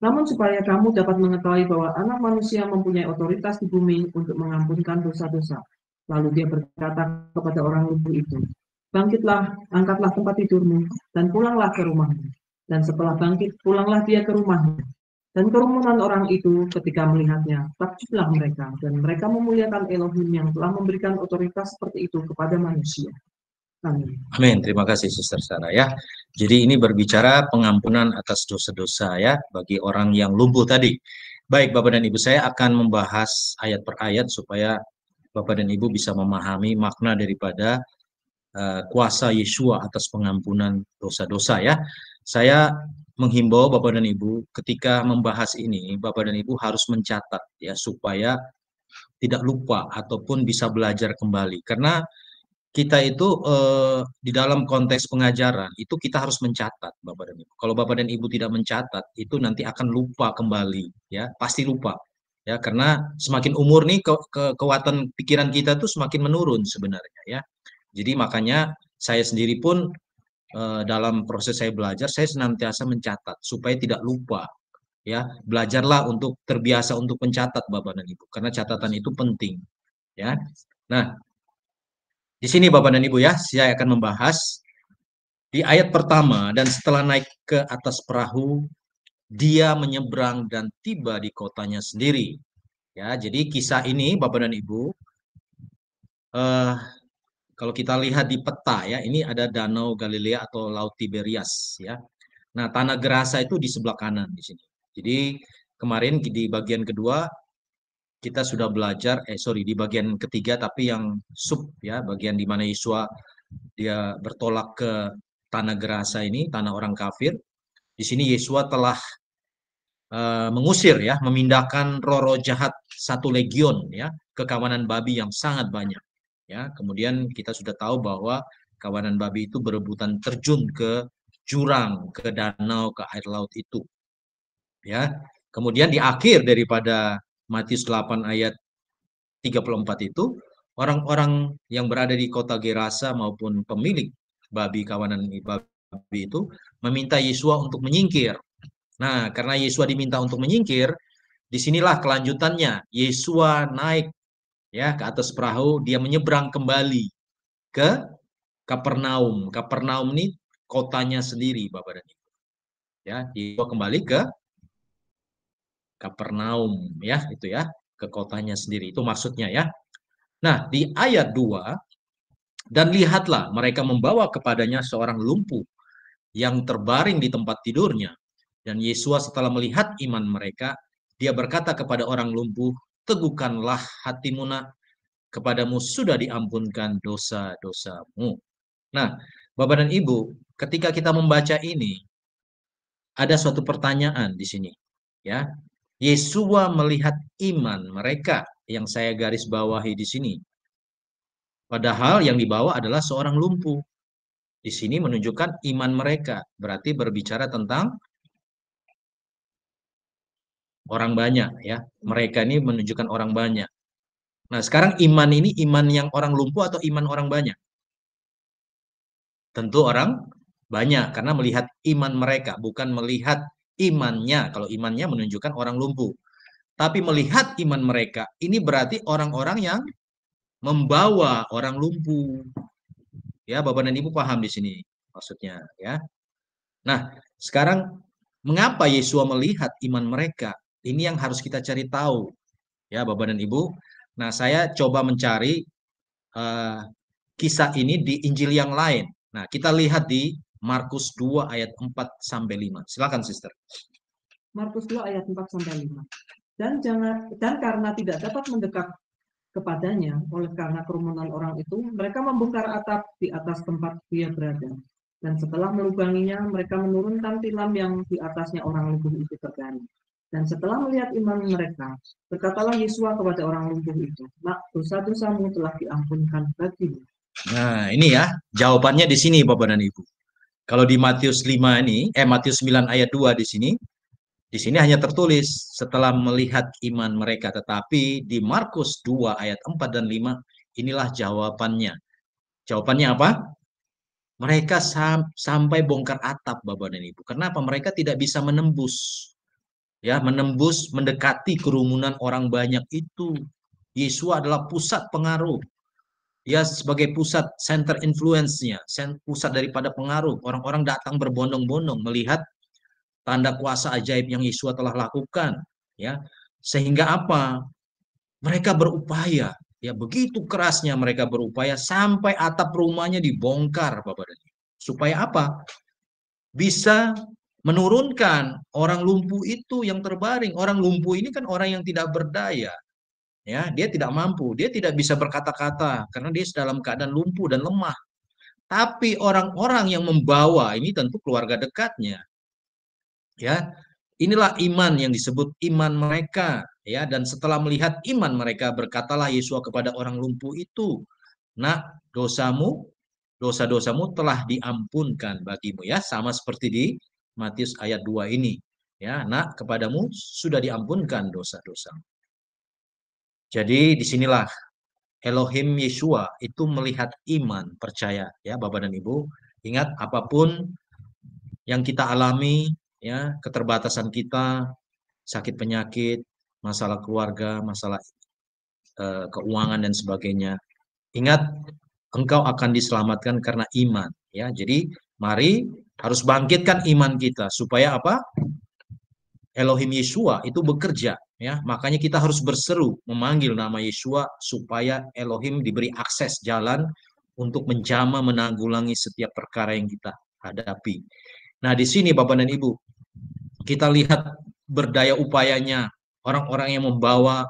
Namun supaya kamu dapat mengetahui bahwa anak manusia mempunyai otoritas di bumi untuk mengampunkan dosa-dosa. Lalu dia berkata kepada orang lumpuh itu, Bangkitlah, angkatlah tempat tidurmu, dan pulanglah ke rumahmu. Dan setelah bangkit, pulanglah dia ke rumahnya. Dan kerumunan orang itu ketika melihatnya, takjublah mereka. Dan mereka memuliakan Elohim yang telah memberikan otoritas seperti itu kepada manusia. Amin. Amin. Terima kasih Suster Sarah ya. Jadi ini berbicara pengampunan atas dosa-dosa ya bagi orang yang lumpuh tadi. Baik Bapak dan Ibu saya akan membahas ayat per ayat supaya Bapak dan Ibu bisa memahami makna daripada uh, kuasa Yesua atas pengampunan dosa-dosa ya. Saya menghimbau Bapak dan Ibu ketika membahas ini, Bapak dan Ibu harus mencatat ya supaya tidak lupa ataupun bisa belajar kembali. Karena kita itu eh, di dalam konteks pengajaran itu kita harus mencatat Bapak dan Ibu. Kalau Bapak dan Ibu tidak mencatat itu nanti akan lupa kembali ya, pasti lupa. Ya, karena semakin umur nih ke, ke kekuatan pikiran kita tuh semakin menurun sebenarnya ya. Jadi makanya saya sendiri pun Eh, dalam proses saya belajar saya senantiasa mencatat supaya tidak lupa ya. Belajarlah untuk terbiasa untuk mencatat bapak dan ibu karena catatan itu penting ya. Nah di sini bapak dan ibu ya saya akan membahas di ayat pertama dan setelah naik ke atas perahu dia menyeberang dan tiba di kotanya sendiri. Ya jadi kisah ini bapak dan ibu uh, kalau kita lihat di peta ya, ini ada Danau Galilea atau Laut Tiberias ya. Nah, tanah Gerasa itu di sebelah kanan di sini. Jadi kemarin di bagian kedua kita sudah belajar, eh sorry di bagian ketiga tapi yang sub ya, bagian di mana Yesua dia bertolak ke tanah Gerasa ini, tanah orang kafir. Di sini Yesua telah uh, mengusir ya, memindahkan roh-roh jahat satu legion ya, kekawanan babi yang sangat banyak. Ya, kemudian kita sudah tahu bahwa kawanan babi itu berebutan terjun ke jurang, ke danau, ke air laut itu. Ya. Kemudian di akhir daripada Matius 8 ayat 34 itu, orang-orang yang berada di kota Gerasa maupun pemilik babi kawanan babi itu meminta Yesua untuk menyingkir. Nah, karena Yesua diminta untuk menyingkir, di sinilah kelanjutannya. Yesua naik ya ke atas perahu, dia menyeberang kembali ke Kapernaum. Kapernaum ini kotanya sendiri, Bapak dan Ibu. Ya, dia kembali ke Kapernaum ya, itu ya, ke kotanya sendiri. Itu maksudnya ya. Nah, di ayat 2 dan lihatlah mereka membawa kepadanya seorang lumpuh yang terbaring di tempat tidurnya. Dan Yesus setelah melihat iman mereka, dia berkata kepada orang lumpuh, teguhkanlah hatimu nak, kepadamu sudah diampunkan dosa-dosamu. Nah, Bapak dan Ibu, ketika kita membaca ini, ada suatu pertanyaan di sini. Ya, Yesua melihat iman mereka yang saya garis bawahi di sini. Padahal yang dibawa adalah seorang lumpuh. Di sini menunjukkan iman mereka, berarti berbicara tentang orang banyak ya. Mereka ini menunjukkan orang banyak. Nah, sekarang iman ini iman yang orang lumpuh atau iman orang banyak? Tentu orang banyak karena melihat iman mereka, bukan melihat imannya. Kalau imannya menunjukkan orang lumpuh. Tapi melihat iman mereka, ini berarti orang-orang yang membawa orang lumpuh. Ya, Bapak dan Ibu paham di sini maksudnya, ya. Nah, sekarang mengapa Yesus melihat iman mereka? Ini yang harus kita cari tahu. Ya, Bapak dan Ibu, Nah, saya coba mencari uh, kisah ini di Injil yang lain. Nah, kita lihat di Markus 2 ayat 4 sampai 5. Silakan, Sister. Markus 2 ayat 4 sampai 5. Dan jangan dan karena tidak dapat mendekat kepadanya oleh karena kerumunan orang itu, mereka membongkar atap di atas tempat dia berada. Dan setelah melubanginya, mereka menurunkan tilam yang di atasnya orang lumpuh itu tergantung. Dan setelah melihat iman mereka, berkatalah Yesus kepada orang lumpuh itu, Nak, dosa-dosamu telah diampunkan bagimu. Nah, ini ya, jawabannya di sini Bapak dan Ibu. Kalau di Matius 5 ini, eh Matius 9 ayat 2 di sini, di sini hanya tertulis setelah melihat iman mereka, tetapi di Markus 2 ayat 4 dan 5, inilah jawabannya. Jawabannya apa? Mereka sam sampai bongkar atap Bapak dan Ibu. Kenapa? Mereka tidak bisa menembus ya menembus mendekati kerumunan orang banyak itu. Yesus adalah pusat pengaruh. Ya sebagai pusat center influence-nya pusat daripada pengaruh. Orang-orang datang berbondong-bondong melihat tanda kuasa ajaib yang Yesus telah lakukan ya. Sehingga apa? Mereka berupaya. Ya begitu kerasnya mereka berupaya sampai atap rumahnya dibongkar Bapak dan supaya apa? Bisa menurunkan orang lumpuh itu yang terbaring. Orang lumpuh ini kan orang yang tidak berdaya. Ya, dia tidak mampu, dia tidak bisa berkata-kata karena dia dalam keadaan lumpuh dan lemah. Tapi orang-orang yang membawa ini tentu keluarga dekatnya. Ya. Inilah iman yang disebut iman mereka, ya. Dan setelah melihat iman mereka berkatalah Yesus kepada orang lumpuh itu, "Nak, dosamu dosa-dosamu telah diampunkan bagimu." Ya, sama seperti di Matius ayat 2 ini. Ya, nak kepadamu sudah diampunkan dosa-dosa. Jadi di sinilah Elohim Yeshua itu melihat iman, percaya ya Bapak dan Ibu. Ingat apa pun yang kita alami, ya keterbatasan kita, sakit penyakit, masalah keluarga, masalah uh, keuangan dan sebagainya. Ingat engkau akan diselamatkan karena iman, ya. Jadi mari harus bangkitkan iman kita supaya apa? Elohim Yeshua itu bekerja ya. Makanya kita harus berseru memanggil nama Yeshua supaya Elohim diberi akses jalan untuk menjama menanggulangi setiap perkara yang kita hadapi. Nah, di sini Bapak dan Ibu, kita lihat berdaya upayanya orang-orang yang membawa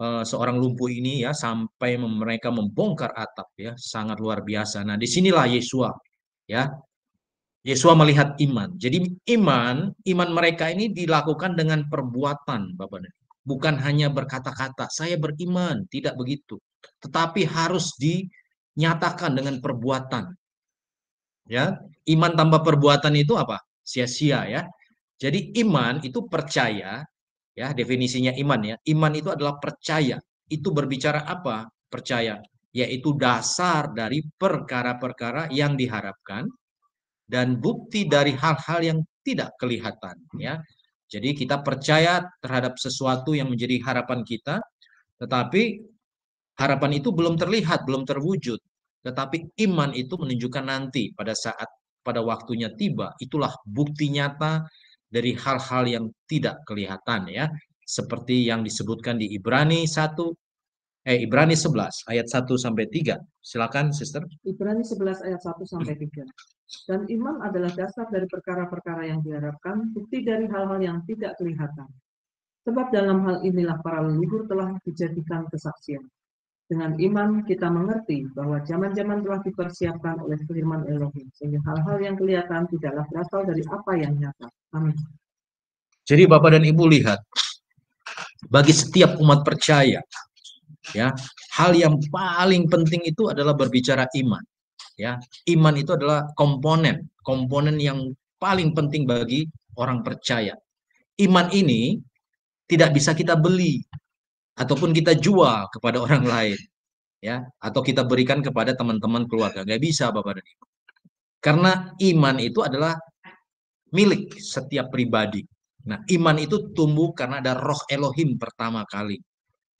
uh, seorang lumpuh ini ya sampai mereka membongkar atap ya, sangat luar biasa. Nah, di sinilah Yesua ya Yesua melihat iman. Jadi iman, iman mereka ini dilakukan dengan perbuatan, Bapak dan Bukan hanya berkata-kata, saya beriman, tidak begitu. Tetapi harus dinyatakan dengan perbuatan. Ya, iman tanpa perbuatan itu apa? Sia-sia ya. Jadi iman itu percaya, ya definisinya iman ya. Iman itu adalah percaya. Itu berbicara apa? Percaya, yaitu dasar dari perkara-perkara yang diharapkan dan bukti dari hal-hal yang tidak kelihatan ya. Jadi kita percaya terhadap sesuatu yang menjadi harapan kita, Tetapi harapan itu belum terlihat, belum terwujud. Tetapi iman itu menunjukkan nanti pada saat pada waktunya tiba, itulah bukti nyata dari hal-hal yang tidak kelihatan ya. Seperti yang disebutkan di Ibrani 1 eh Ibrani 11 ayat 1 sampai 3. Silakan Sister. Ibrani 11 ayat 1 sampai 3. Dan iman adalah dasar dari perkara-perkara yang diharapkan, bukti dari hal-hal yang tidak kelihatan. Sebab dalam hal inilah para leluhur telah dijadikan kesaksian. Dengan iman kita mengerti bahwa zaman-zaman telah dipersiapkan oleh firman Elohim, sehingga hal-hal yang kelihatan tidaklah berasal dari apa yang nyata. Amin. Jadi Bapak dan Ibu lihat, bagi setiap umat percaya, ya hal yang paling penting itu adalah berbicara iman. Ya iman itu adalah komponen komponen yang paling penting bagi orang percaya. Iman ini tidak bisa kita beli ataupun kita jual kepada orang lain ya atau kita berikan kepada teman-teman keluarga. Nggak bisa bapak dan ibu. Karena iman itu adalah milik setiap pribadi. Nah iman itu tumbuh karena ada roh Elohim pertama kali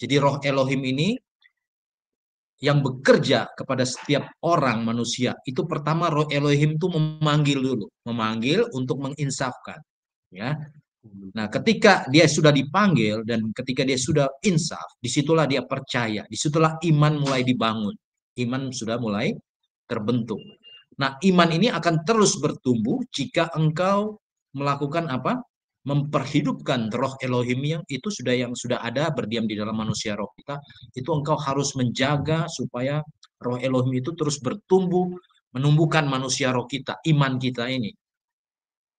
jadi roh Elohim ini yang bekerja kepada setiap orang manusia itu pertama roh Elohim itu memanggil dulu, memanggil untuk menginsafkan, ya. Nah, ketika dia sudah dipanggil dan ketika dia sudah insaf, di situlah dia percaya, di situlah iman mulai dibangun, iman sudah mulai terbentuk. Nah, iman ini akan terus bertumbuh jika engkau melakukan apa? Memperhidupkan roh Elohim yang itu sudah yang sudah ada berdiam di dalam manusia roh kita itu engkau harus menjaga supaya roh Elohim itu terus bertumbuh menumbuhkan manusia roh kita iman kita ini.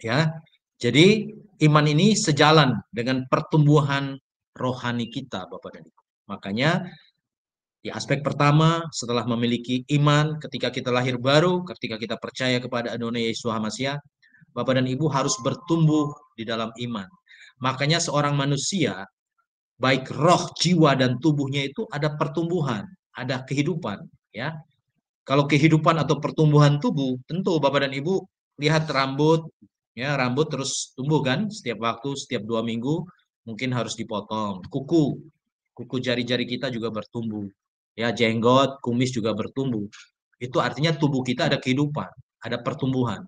Ya jadi iman ini sejalan dengan pertumbuhan rohani kita Bapak dan Ibu. Makanya di aspek pertama setelah memiliki iman ketika kita lahir baru ketika kita percaya kepada Adonai Yesus Hamasiah Bapak dan Ibu harus bertumbuh di dalam iman. Makanya seorang manusia, baik roh, jiwa, dan tubuhnya itu ada pertumbuhan, ada kehidupan. ya. Kalau kehidupan atau pertumbuhan tubuh, tentu Bapak dan Ibu lihat rambut, ya rambut terus tumbuh kan setiap waktu, setiap dua minggu mungkin harus dipotong. Kuku, kuku jari-jari kita juga bertumbuh. Ya jenggot, kumis juga bertumbuh. Itu artinya tubuh kita ada kehidupan, ada pertumbuhan.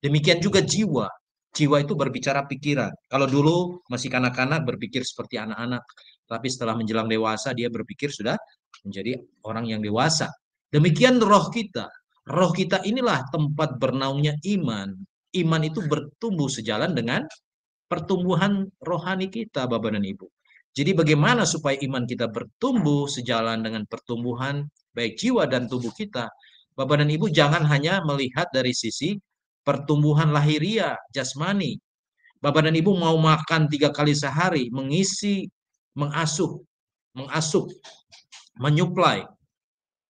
Demikian juga jiwa. Jiwa itu berbicara pikiran. Kalau dulu masih kanak-kanak berpikir seperti anak-anak, tapi setelah menjelang dewasa dia berpikir sudah menjadi orang yang dewasa. Demikian roh kita. Roh kita inilah tempat bernaungnya iman. Iman itu bertumbuh sejalan dengan pertumbuhan rohani kita, Bapak dan Ibu. Jadi bagaimana supaya iman kita bertumbuh sejalan dengan pertumbuhan baik jiwa dan tubuh kita? Bapak dan Ibu jangan hanya melihat dari sisi pertumbuhan lahiria, jasmani. Bapak dan Ibu mau makan tiga kali sehari, mengisi, mengasuh, mengasuh, menyuplai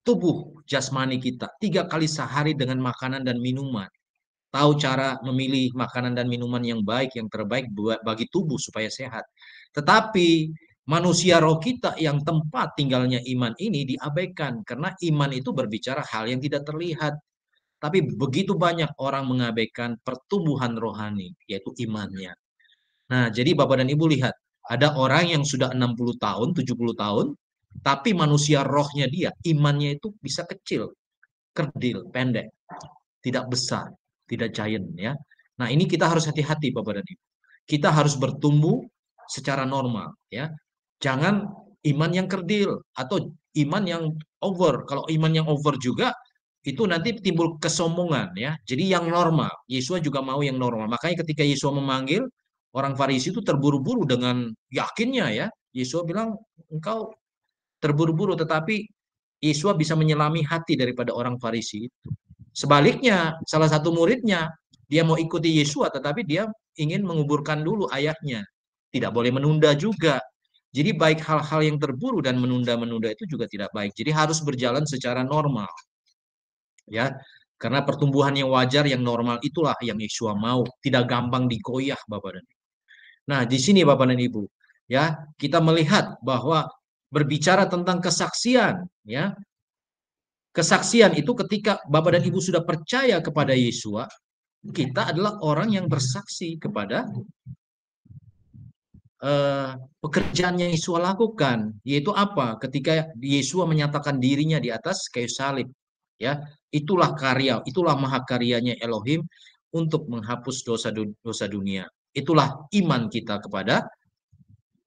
tubuh jasmani kita tiga kali sehari dengan makanan dan minuman. Tahu cara memilih makanan dan minuman yang baik, yang terbaik bagi tubuh supaya sehat. Tetapi manusia roh kita yang tempat tinggalnya iman ini diabaikan karena iman itu berbicara hal yang tidak terlihat. Tapi begitu banyak orang mengabaikan pertumbuhan rohani, yaitu imannya. Nah, jadi Bapak dan Ibu lihat, ada orang yang sudah 60 tahun, 70 tahun, tapi manusia rohnya dia, imannya itu bisa kecil, kerdil, pendek, tidak besar, tidak giant ya. Nah, ini kita harus hati-hati Bapak dan Ibu. Kita harus bertumbuh secara normal ya. Jangan iman yang kerdil atau iman yang over. Kalau iman yang over juga itu nanti timbul kesombongan ya. Jadi yang normal, Yesua juga mau yang normal. Makanya ketika Yesua memanggil orang Farisi itu terburu-buru dengan yakinnya ya. Yesua bilang engkau terburu-buru tetapi Yesua bisa menyelami hati daripada orang Farisi itu. Sebaliknya, salah satu muridnya dia mau ikuti Yesua tetapi dia ingin menguburkan dulu ayahnya. Tidak boleh menunda juga. Jadi baik hal-hal yang terburu dan menunda-menunda itu juga tidak baik. Jadi harus berjalan secara normal ya. Karena pertumbuhan yang wajar yang normal itulah yang Yesua mau. Tidak gampang dikoyah Bapak dan Ibu. Nah di sini Bapak dan Ibu ya kita melihat bahwa berbicara tentang kesaksian ya. Kesaksian itu ketika Bapak dan Ibu sudah percaya kepada Yesua kita adalah orang yang bersaksi kepada eh, pekerjaan yang Yesus lakukan, yaitu apa? Ketika Yesus menyatakan dirinya di atas kayu salib, ya, itulah karya, itulah mahakaryanya Elohim untuk menghapus dosa-dosa dunia. Itulah iman kita kepada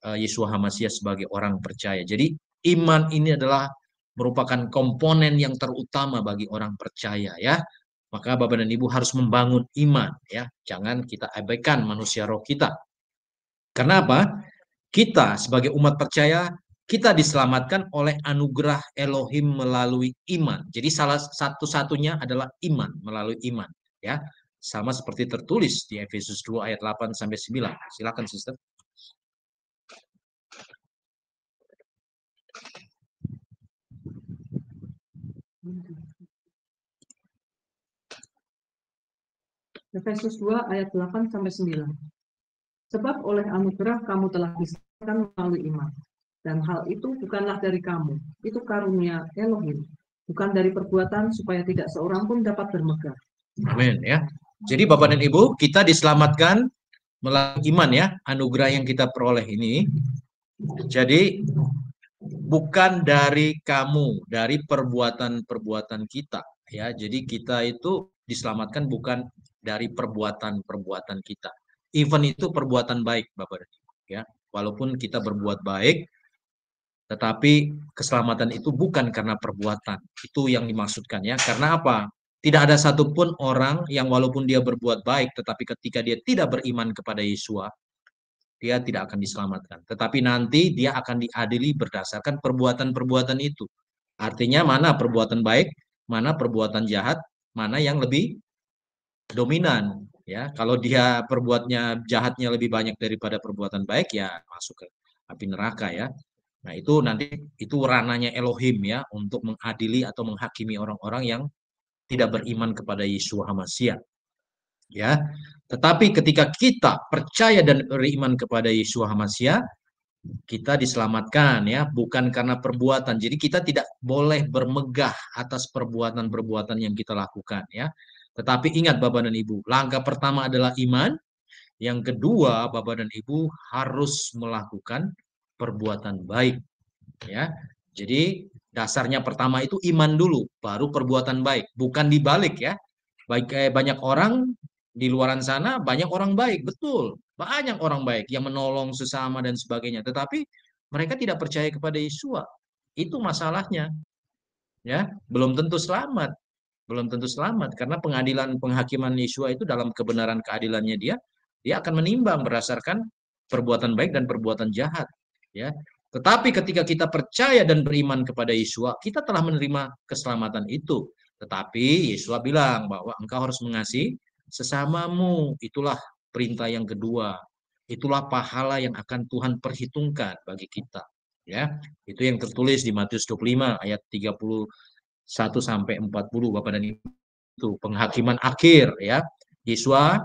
uh, Yeshua Hamasiah sebagai orang percaya. Jadi iman ini adalah merupakan komponen yang terutama bagi orang percaya ya. Maka Bapak dan Ibu harus membangun iman ya. Jangan kita abaikan manusia roh kita. Karena apa? Kita sebagai umat percaya kita diselamatkan oleh anugerah Elohim melalui iman. Jadi salah satu-satunya adalah iman melalui iman ya. Sama seperti tertulis di Efesus 2 ayat 8 sampai 9. Silakan Sister. Efesus 2 ayat 8 sampai 9. Sebab oleh anugerah kamu telah diselamatkan melalui iman. Dan hal itu bukanlah dari kamu, itu karunia Elohim, bukan dari perbuatan supaya tidak seorang pun dapat bermegah. Amin ya. Jadi Bapak dan Ibu, kita diselamatkan melalui iman ya, anugerah yang kita peroleh ini. Jadi bukan dari kamu, dari perbuatan-perbuatan kita ya. Jadi kita itu diselamatkan bukan dari perbuatan-perbuatan kita. Even itu perbuatan baik, Bapak dan Ibu ya. Walaupun kita berbuat baik, tetapi keselamatan itu bukan karena perbuatan. Itu yang dimaksudkan ya. Karena apa? Tidak ada satupun orang yang walaupun dia berbuat baik, tetapi ketika dia tidak beriman kepada Yesua, dia tidak akan diselamatkan. Tetapi nanti dia akan diadili berdasarkan perbuatan-perbuatan itu. Artinya mana perbuatan baik, mana perbuatan jahat, mana yang lebih dominan. Ya, kalau dia perbuatnya jahatnya lebih banyak daripada perbuatan baik, ya masuk ke api neraka ya. Nah itu nanti itu rananya Elohim ya untuk mengadili atau menghakimi orang-orang yang tidak beriman kepada Yeshua Hamasiah. Ya. Tetapi ketika kita percaya dan beriman kepada Yeshua Hamasiah, kita diselamatkan ya, bukan karena perbuatan. Jadi kita tidak boleh bermegah atas perbuatan-perbuatan yang kita lakukan ya. Tetapi ingat Bapak dan Ibu, langkah pertama adalah iman, yang kedua Bapak dan Ibu harus melakukan perbuatan baik ya. Jadi Dasarnya pertama itu iman dulu, baru perbuatan baik. Bukan dibalik ya. Baik kayak banyak orang di luaran sana banyak orang baik, betul. Banyak orang baik yang menolong sesama dan sebagainya. Tetapi mereka tidak percaya kepada Yesua. Itu masalahnya. Ya, belum tentu selamat. Belum tentu selamat karena pengadilan penghakiman Yesua itu dalam kebenaran keadilannya dia, dia akan menimbang berdasarkan perbuatan baik dan perbuatan jahat. Ya, tetapi ketika kita percaya dan beriman kepada Yesua, kita telah menerima keselamatan itu. Tetapi Yesua bilang bahwa engkau harus mengasihi sesamamu. Itulah perintah yang kedua. Itulah pahala yang akan Tuhan perhitungkan bagi kita. Ya, itu yang tertulis di Matius 25 ayat 31 sampai 40 Bapak dan Ibu. Itu penghakiman akhir ya. Yesua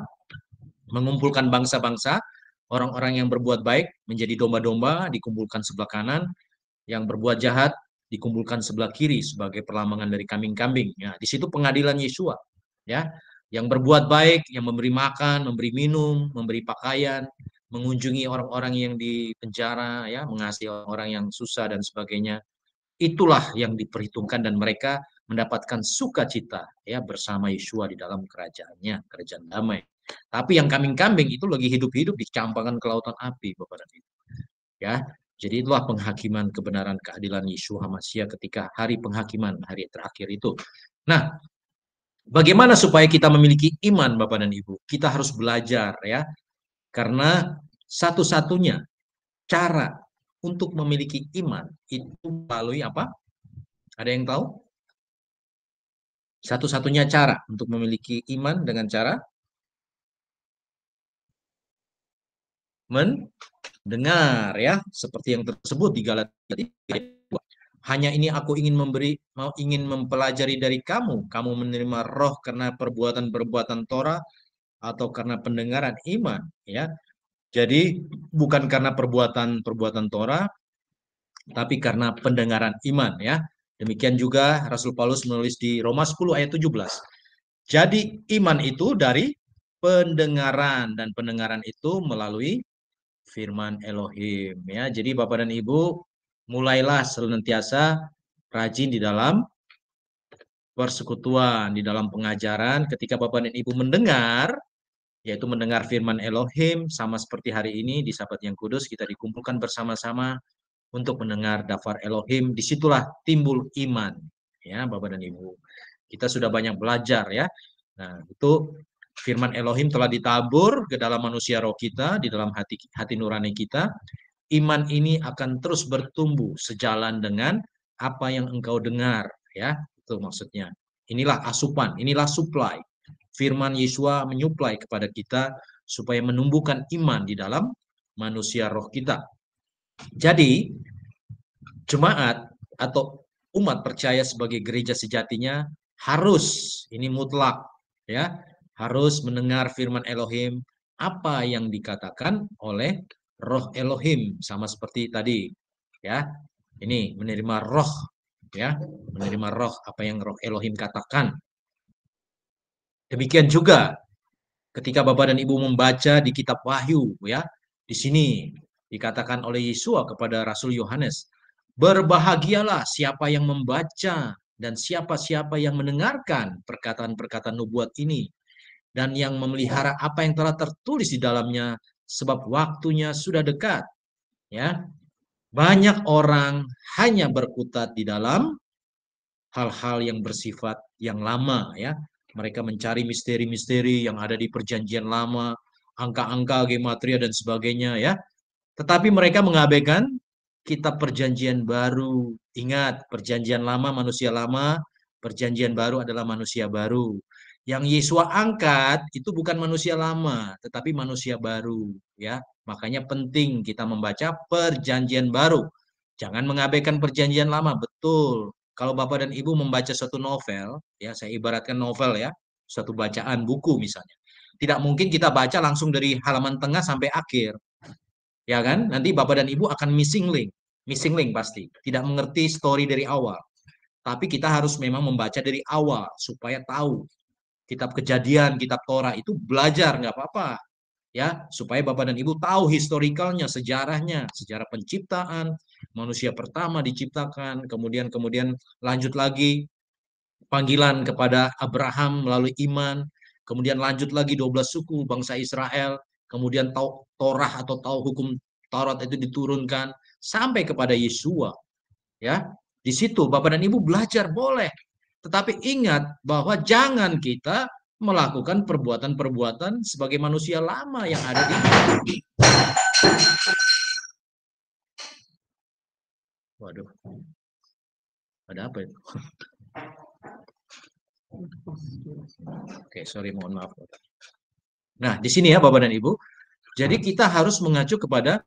mengumpulkan bangsa-bangsa Orang-orang yang berbuat baik menjadi domba-domba dikumpulkan sebelah kanan, yang berbuat jahat dikumpulkan sebelah kiri sebagai perlambangan dari kambing-kambing. Ya, di situ pengadilan Yesua. Ya, yang berbuat baik, yang memberi makan, memberi minum, memberi pakaian, mengunjungi orang-orang yang di penjara, ya, mengasihi orang yang susah dan sebagainya. Itulah yang diperhitungkan dan mereka mendapatkan sukacita ya bersama Yesua di dalam kerajaannya, kerajaan damai. Tapi yang kambing-kambing itu lagi hidup-hidup dicampakkan ke lautan api, Bapak dan Ibu. Ya, jadi itulah penghakiman kebenaran keadilan Yeshua Hamasiah ketika hari penghakiman, hari terakhir itu. Nah, bagaimana supaya kita memiliki iman Bapak dan Ibu? Kita harus belajar ya. Karena satu-satunya cara untuk memiliki iman itu melalui apa? Ada yang tahu? Satu-satunya cara untuk memiliki iman dengan cara mendengar ya. Seperti yang tersebut di Galatia hanya ini aku ingin memberi mau ingin mempelajari dari kamu. Kamu menerima roh karena perbuatan-perbuatan Torah atau karena pendengaran iman ya. Jadi bukan karena perbuatan-perbuatan Torah tapi karena pendengaran iman ya. Demikian juga Rasul Paulus menulis di Roma 10 ayat 17 jadi iman itu dari pendengaran dan pendengaran itu melalui firman Elohim ya. Jadi Bapak dan Ibu mulailah senantiasa rajin di dalam persekutuan, di dalam pengajaran. Ketika Bapak dan Ibu mendengar yaitu mendengar firman Elohim sama seperti hari ini di Sabat yang Kudus kita dikumpulkan bersama-sama untuk mendengar dafar Elohim. Di situlah timbul iman ya Bapak dan Ibu. Kita sudah banyak belajar ya. Nah itu firman Elohim telah ditabur ke dalam manusia roh kita di dalam hati hati nurani kita. Iman ini akan terus bertumbuh sejalan dengan apa yang engkau dengar ya. Itu maksudnya. Inilah asupan inilah supply. Firman Yesua menyuplai kepada kita supaya menumbuhkan iman di dalam manusia roh kita. Jadi, jemaat atau umat percaya sebagai gereja sejatinya harus ini mutlak ya, harus mendengar firman Elohim apa yang dikatakan oleh roh Elohim sama seperti tadi ya. Ini menerima roh ya, menerima roh apa yang roh Elohim katakan Demikian juga ketika Bapak dan Ibu membaca di kitab Wahyu ya, di sini dikatakan oleh Yesus kepada Rasul Yohanes, berbahagialah siapa yang membaca dan siapa-siapa yang mendengarkan perkataan-perkataan nubuat ini dan yang memelihara apa yang telah tertulis di dalamnya sebab waktunya sudah dekat. Ya. Banyak orang hanya berkutat di dalam hal-hal yang bersifat yang lama ya, mereka mencari misteri-misteri yang ada di perjanjian lama, angka-angka, gematria dan sebagainya ya. Tetapi mereka mengabaikan kitab perjanjian baru. Ingat, perjanjian lama manusia lama, perjanjian baru adalah manusia baru. Yang Yesus angkat itu bukan manusia lama, tetapi manusia baru, ya. Makanya penting kita membaca perjanjian baru. Jangan mengabaikan perjanjian lama, betul. Kalau Bapak dan Ibu membaca suatu novel, ya saya ibaratkan novel ya, suatu bacaan buku misalnya. Tidak mungkin kita baca langsung dari halaman tengah sampai akhir. Ya kan? Nanti Bapak dan Ibu akan missing link. Missing link pasti. Tidak mengerti story dari awal. Tapi kita harus memang membaca dari awal supaya tahu kitab kejadian, kitab Torah itu belajar nggak apa-apa ya supaya Bapak dan Ibu tahu historikalnya, sejarahnya, sejarah penciptaan, manusia pertama diciptakan, kemudian kemudian lanjut lagi panggilan kepada Abraham melalui iman, kemudian lanjut lagi 12 suku bangsa Israel, kemudian Torah atau tahu hukum Taurat itu diturunkan sampai kepada Yesua. Ya, di situ Bapak dan Ibu belajar boleh, tetapi ingat bahwa jangan kita melakukan perbuatan-perbuatan sebagai manusia lama yang ada di Waduh. Ada apa itu? Oke, sorry mohon maaf. Nah, di sini ya Bapak dan Ibu. Jadi kita harus mengacu kepada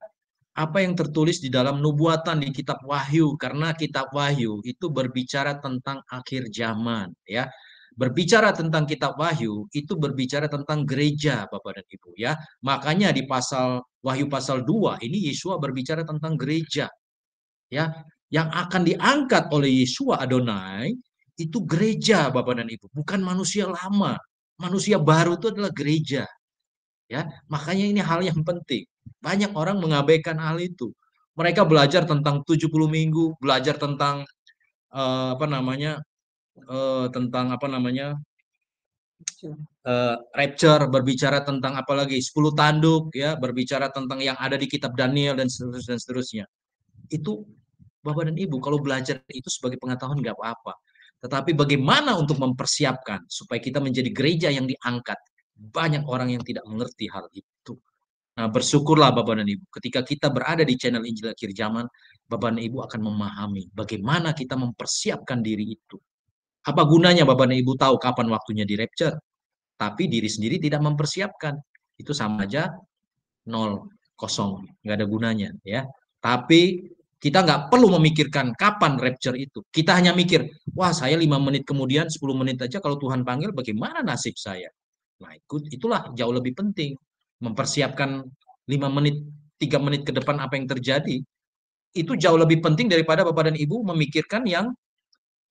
apa yang tertulis di dalam nubuatan di kitab Wahyu karena kitab Wahyu itu berbicara tentang akhir zaman ya berbicara tentang kitab Wahyu itu berbicara tentang gereja Bapak dan Ibu ya. Makanya di pasal Wahyu pasal 2 ini Yesua berbicara tentang gereja. Ya, yang akan diangkat oleh Yesua Adonai itu gereja Bapak dan Ibu, bukan manusia lama. Manusia baru itu adalah gereja. Ya, makanya ini hal yang penting. Banyak orang mengabaikan hal itu. Mereka belajar tentang 70 minggu, belajar tentang uh, apa namanya? uh, tentang apa namanya uh, rapture berbicara tentang apalagi 10 tanduk ya berbicara tentang yang ada di kitab Daniel dan seterusnya dan seterusnya itu Bapak dan Ibu kalau belajar itu sebagai pengetahuan nggak apa-apa tetapi bagaimana untuk mempersiapkan supaya kita menjadi gereja yang diangkat banyak orang yang tidak mengerti hal itu Nah, bersyukurlah Bapak dan Ibu. Ketika kita berada di channel Injil Akhir Zaman, Bapak dan Ibu akan memahami bagaimana kita mempersiapkan diri itu. Apa gunanya Bapak dan Ibu tahu kapan waktunya di rapture? Tapi diri sendiri tidak mempersiapkan. Itu sama aja nol, kosong. Nggak ada gunanya. ya. Tapi kita nggak perlu memikirkan kapan rapture itu. Kita hanya mikir, wah saya lima menit kemudian, 10 menit aja kalau Tuhan panggil, bagaimana nasib saya? Nah, itulah jauh lebih penting. Mempersiapkan lima menit, tiga menit ke depan apa yang terjadi, itu jauh lebih penting daripada Bapak dan Ibu memikirkan yang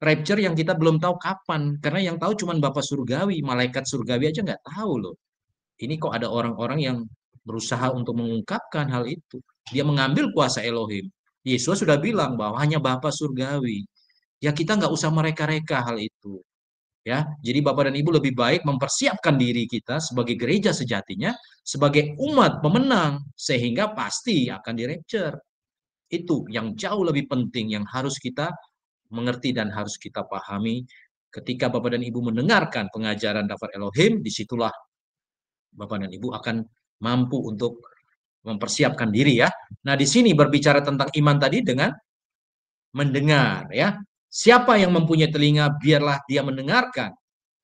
rapture yang kita belum tahu kapan karena yang tahu cuma Bapak surgawi malaikat surgawi aja nggak tahu loh ini kok ada orang-orang yang berusaha untuk mengungkapkan hal itu. Dia mengambil kuasa Elohim. Yesus sudah bilang bahwa hanya Bapa surgawi. Ya kita nggak usah mereka-reka hal itu. Ya, jadi Bapak dan Ibu lebih baik mempersiapkan diri kita sebagai gereja sejatinya, sebagai umat pemenang, sehingga pasti akan directure. Itu yang jauh lebih penting yang harus kita mengerti dan harus kita pahami ketika Bapak dan Ibu mendengarkan pengajaran Daftar Elohim, di situlah Bapak dan Ibu akan mampu untuk mempersiapkan diri ya. Nah, di sini berbicara tentang iman tadi dengan mendengar ya. Siapa yang mempunyai telinga, biarlah dia mendengarkan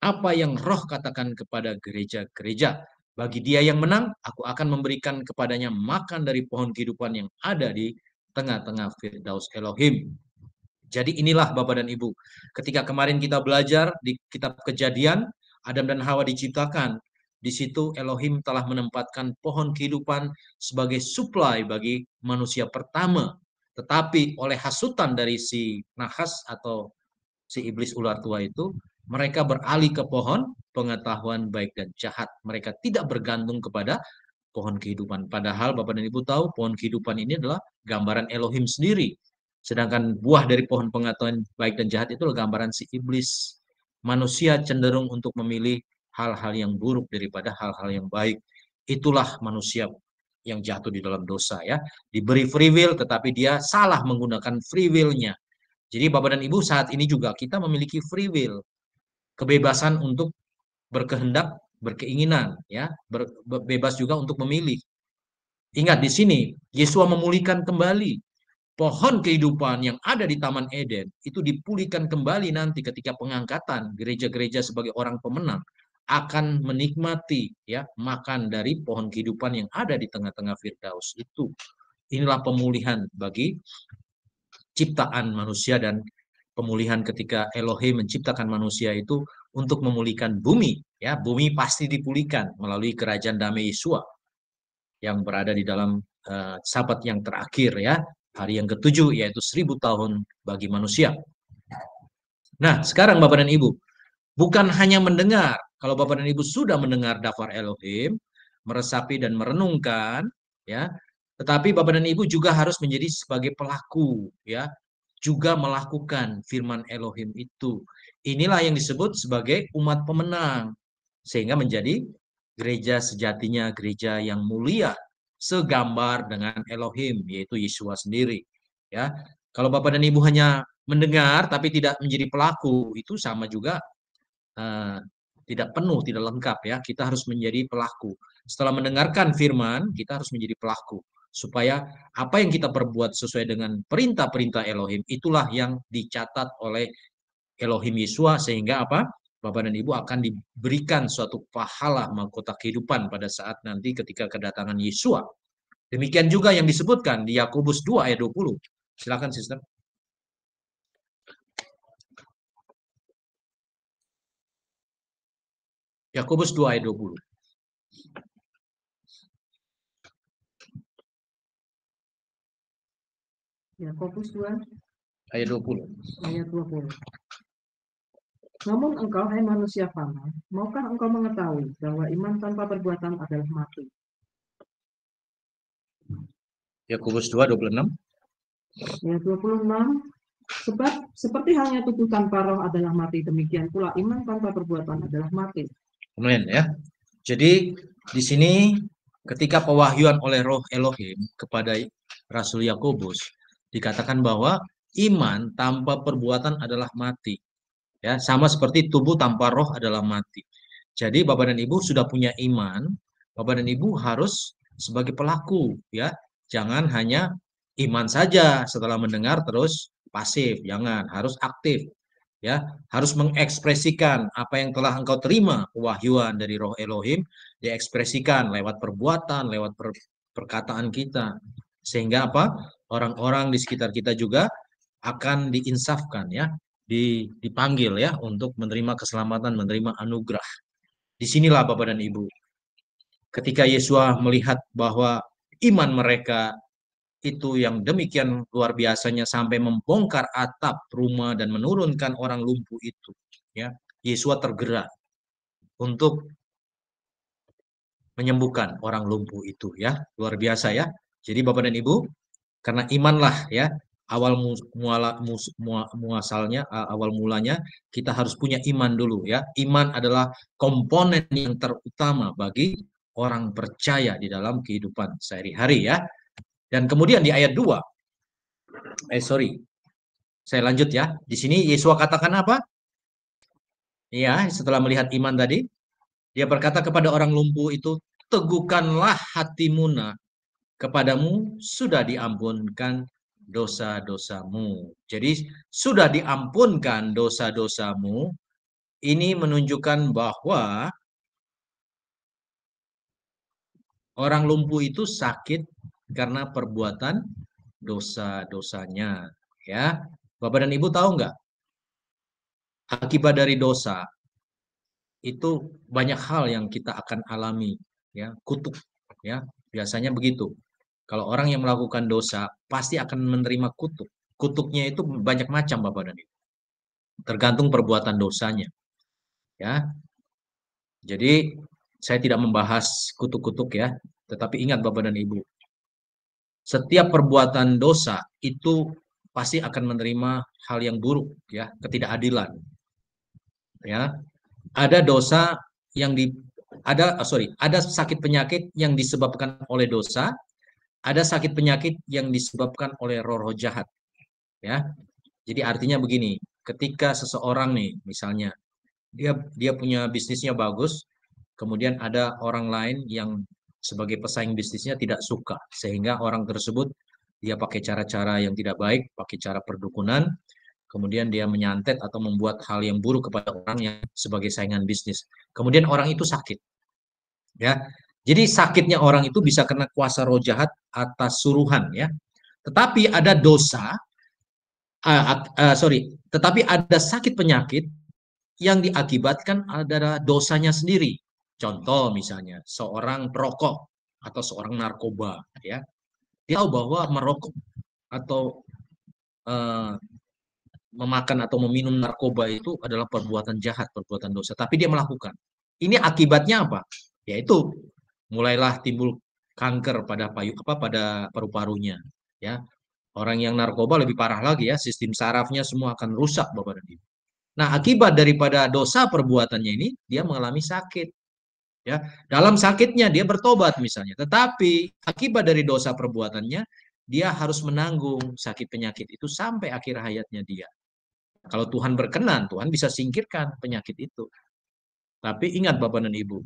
apa yang roh katakan kepada gereja-gereja. Bagi dia yang menang, aku akan memberikan kepadanya makan dari pohon kehidupan yang ada di tengah-tengah Firdaus Elohim. Jadi inilah Bapak dan Ibu. Ketika kemarin kita belajar di kitab kejadian, Adam dan Hawa diciptakan. Di situ Elohim telah menempatkan pohon kehidupan sebagai supply bagi manusia pertama tetapi oleh hasutan dari si nahas atau si iblis ular tua itu, mereka beralih ke pohon pengetahuan baik dan jahat. Mereka tidak bergantung kepada pohon kehidupan. Padahal Bapak dan Ibu tahu pohon kehidupan ini adalah gambaran Elohim sendiri. Sedangkan buah dari pohon pengetahuan baik dan jahat itu adalah gambaran si iblis. Manusia cenderung untuk memilih hal-hal yang buruk daripada hal-hal yang baik. Itulah manusia yang jatuh di dalam dosa ya. Diberi free will tetapi dia salah menggunakan free will-nya. Jadi Bapak dan Ibu saat ini juga kita memiliki free will. Kebebasan untuk berkehendak, berkeinginan ya, ber, bebas juga untuk memilih. Ingat di sini Yesus memulihkan kembali pohon kehidupan yang ada di Taman Eden itu dipulihkan kembali nanti ketika pengangkatan gereja-gereja sebagai orang pemenang akan menikmati ya makan dari pohon kehidupan yang ada di tengah-tengah Firdaus itu. Inilah pemulihan bagi ciptaan manusia dan pemulihan ketika Elohim menciptakan manusia itu untuk memulihkan bumi ya bumi pasti dipulihkan melalui kerajaan damai Yesua yang berada di dalam uh, sabat yang terakhir ya hari yang ketujuh yaitu seribu tahun bagi manusia. Nah sekarang Bapak dan Ibu bukan hanya mendengar kalau Bapak dan Ibu sudah mendengar daftar Elohim, meresapi dan merenungkan, ya, tetapi Bapak dan Ibu juga harus menjadi sebagai pelaku, ya, juga melakukan firman Elohim itu. Inilah yang disebut sebagai umat pemenang, sehingga menjadi gereja sejatinya, gereja yang mulia, segambar dengan Elohim, yaitu Yesus sendiri. Ya, kalau Bapak dan Ibu hanya mendengar tapi tidak menjadi pelaku, itu sama juga uh, tidak penuh, tidak lengkap ya. Kita harus menjadi pelaku. Setelah mendengarkan firman, kita harus menjadi pelaku supaya apa yang kita perbuat sesuai dengan perintah-perintah Elohim itulah yang dicatat oleh Elohim Yesua sehingga apa? Bapak dan Ibu akan diberikan suatu pahala mahkota kehidupan pada saat nanti ketika kedatangan Yesua. Demikian juga yang disebutkan di Yakobus 2 ayat 20. Silakan sister. Yakobus 2 ayat 20. Yakobus 2 ayat 20. Ayat 20. Namun engkau, hai manusia fana, maukah engkau mengetahui bahwa iman tanpa perbuatan adalah mati? Yakobus 2, 26. Ayat 26. Sebab seperti halnya tubuh tanpa roh adalah mati, demikian pula iman tanpa perbuatan adalah mati. Amin ya. Jadi di sini ketika pewahyuan oleh Roh Elohim kepada Rasul Yakobus dikatakan bahwa iman tanpa perbuatan adalah mati. Ya, sama seperti tubuh tanpa roh adalah mati. Jadi Bapak dan Ibu sudah punya iman, Bapak dan Ibu harus sebagai pelaku ya. Jangan hanya iman saja setelah mendengar terus pasif, jangan, harus aktif ya harus mengekspresikan apa yang telah engkau terima wahyuan dari roh Elohim diekspresikan lewat perbuatan lewat per, perkataan kita. Sehingga apa? Orang-orang di sekitar kita juga akan diinsafkan ya di, dipanggil ya untuk menerima keselamatan menerima anugerah. Di sinilah bapak dan ibu ketika Yesus melihat bahwa iman mereka itu yang demikian luar biasanya sampai membongkar atap rumah dan menurunkan orang lumpuh itu ya Yesus tergerak untuk menyembuhkan orang lumpuh itu ya. Luar biasa ya. Jadi Bapak dan Ibu, karena imanlah ya awal muala, muasalnya awal mulanya kita harus punya iman dulu ya. Iman adalah komponen yang terutama bagi orang percaya di dalam kehidupan sehari-hari ya. Dan kemudian di ayat 2 eh sorry. Saya lanjut ya. Di sini Yesus katakan apa? Ya, setelah melihat iman tadi, dia berkata kepada orang lumpuh itu, teguhkanlah hatimu kepadamu sudah diampunkan dosa-dosamu. Jadi sudah diampunkan dosa-dosamu. Ini menunjukkan bahwa orang lumpuh itu sakit karena perbuatan dosa-dosanya. Ya, Bapak dan Ibu tahu nggak? Akibat dari dosa itu banyak hal yang kita akan alami, ya kutuk, ya biasanya begitu. Kalau orang yang melakukan dosa pasti akan menerima kutuk. Kutuknya itu banyak macam Bapak dan Ibu. Tergantung perbuatan dosanya. Ya. Jadi saya tidak membahas kutuk-kutuk ya, tetapi ingat Bapak dan Ibu. Setiap perbuatan dosa itu pasti akan menerima hal yang buruk ya, ketidakadilan. Ya. Ada dosa yang di ada sorry, ada sakit penyakit yang disebabkan oleh dosa, ada sakit penyakit yang disebabkan oleh roh-roh jahat. Ya. Jadi artinya begini, ketika seseorang nih misalnya dia dia punya bisnisnya bagus, kemudian ada orang lain yang sebagai pesaing bisnisnya tidak suka sehingga orang tersebut dia pakai cara-cara yang tidak baik, pakai cara perdukunan, kemudian dia menyantet atau membuat hal yang buruk kepada orang yang sebagai saingan bisnis. Kemudian orang itu sakit. Ya. Jadi sakitnya orang itu bisa kena kuasa roh jahat atas suruhan ya. Tetapi ada dosa uh, uh, sorry, tetapi ada sakit penyakit yang diakibatkan adalah dosanya sendiri. Contoh misalnya seorang perokok atau seorang narkoba ya. Dia tahu bahwa merokok atau uh, memakan atau meminum narkoba itu adalah perbuatan jahat, perbuatan dosa, tapi dia melakukan. Ini akibatnya apa? Yaitu mulailah timbul kanker pada payu apa pada paru-parunya ya orang yang narkoba lebih parah lagi ya sistem sarafnya semua akan rusak bapak dan ibu nah akibat daripada dosa perbuatannya ini dia mengalami sakit ya dalam sakitnya dia bertobat misalnya tetapi akibat dari dosa perbuatannya dia harus menanggung sakit penyakit itu sampai akhir hayatnya dia kalau Tuhan berkenan Tuhan bisa singkirkan penyakit itu tapi ingat bapak dan ibu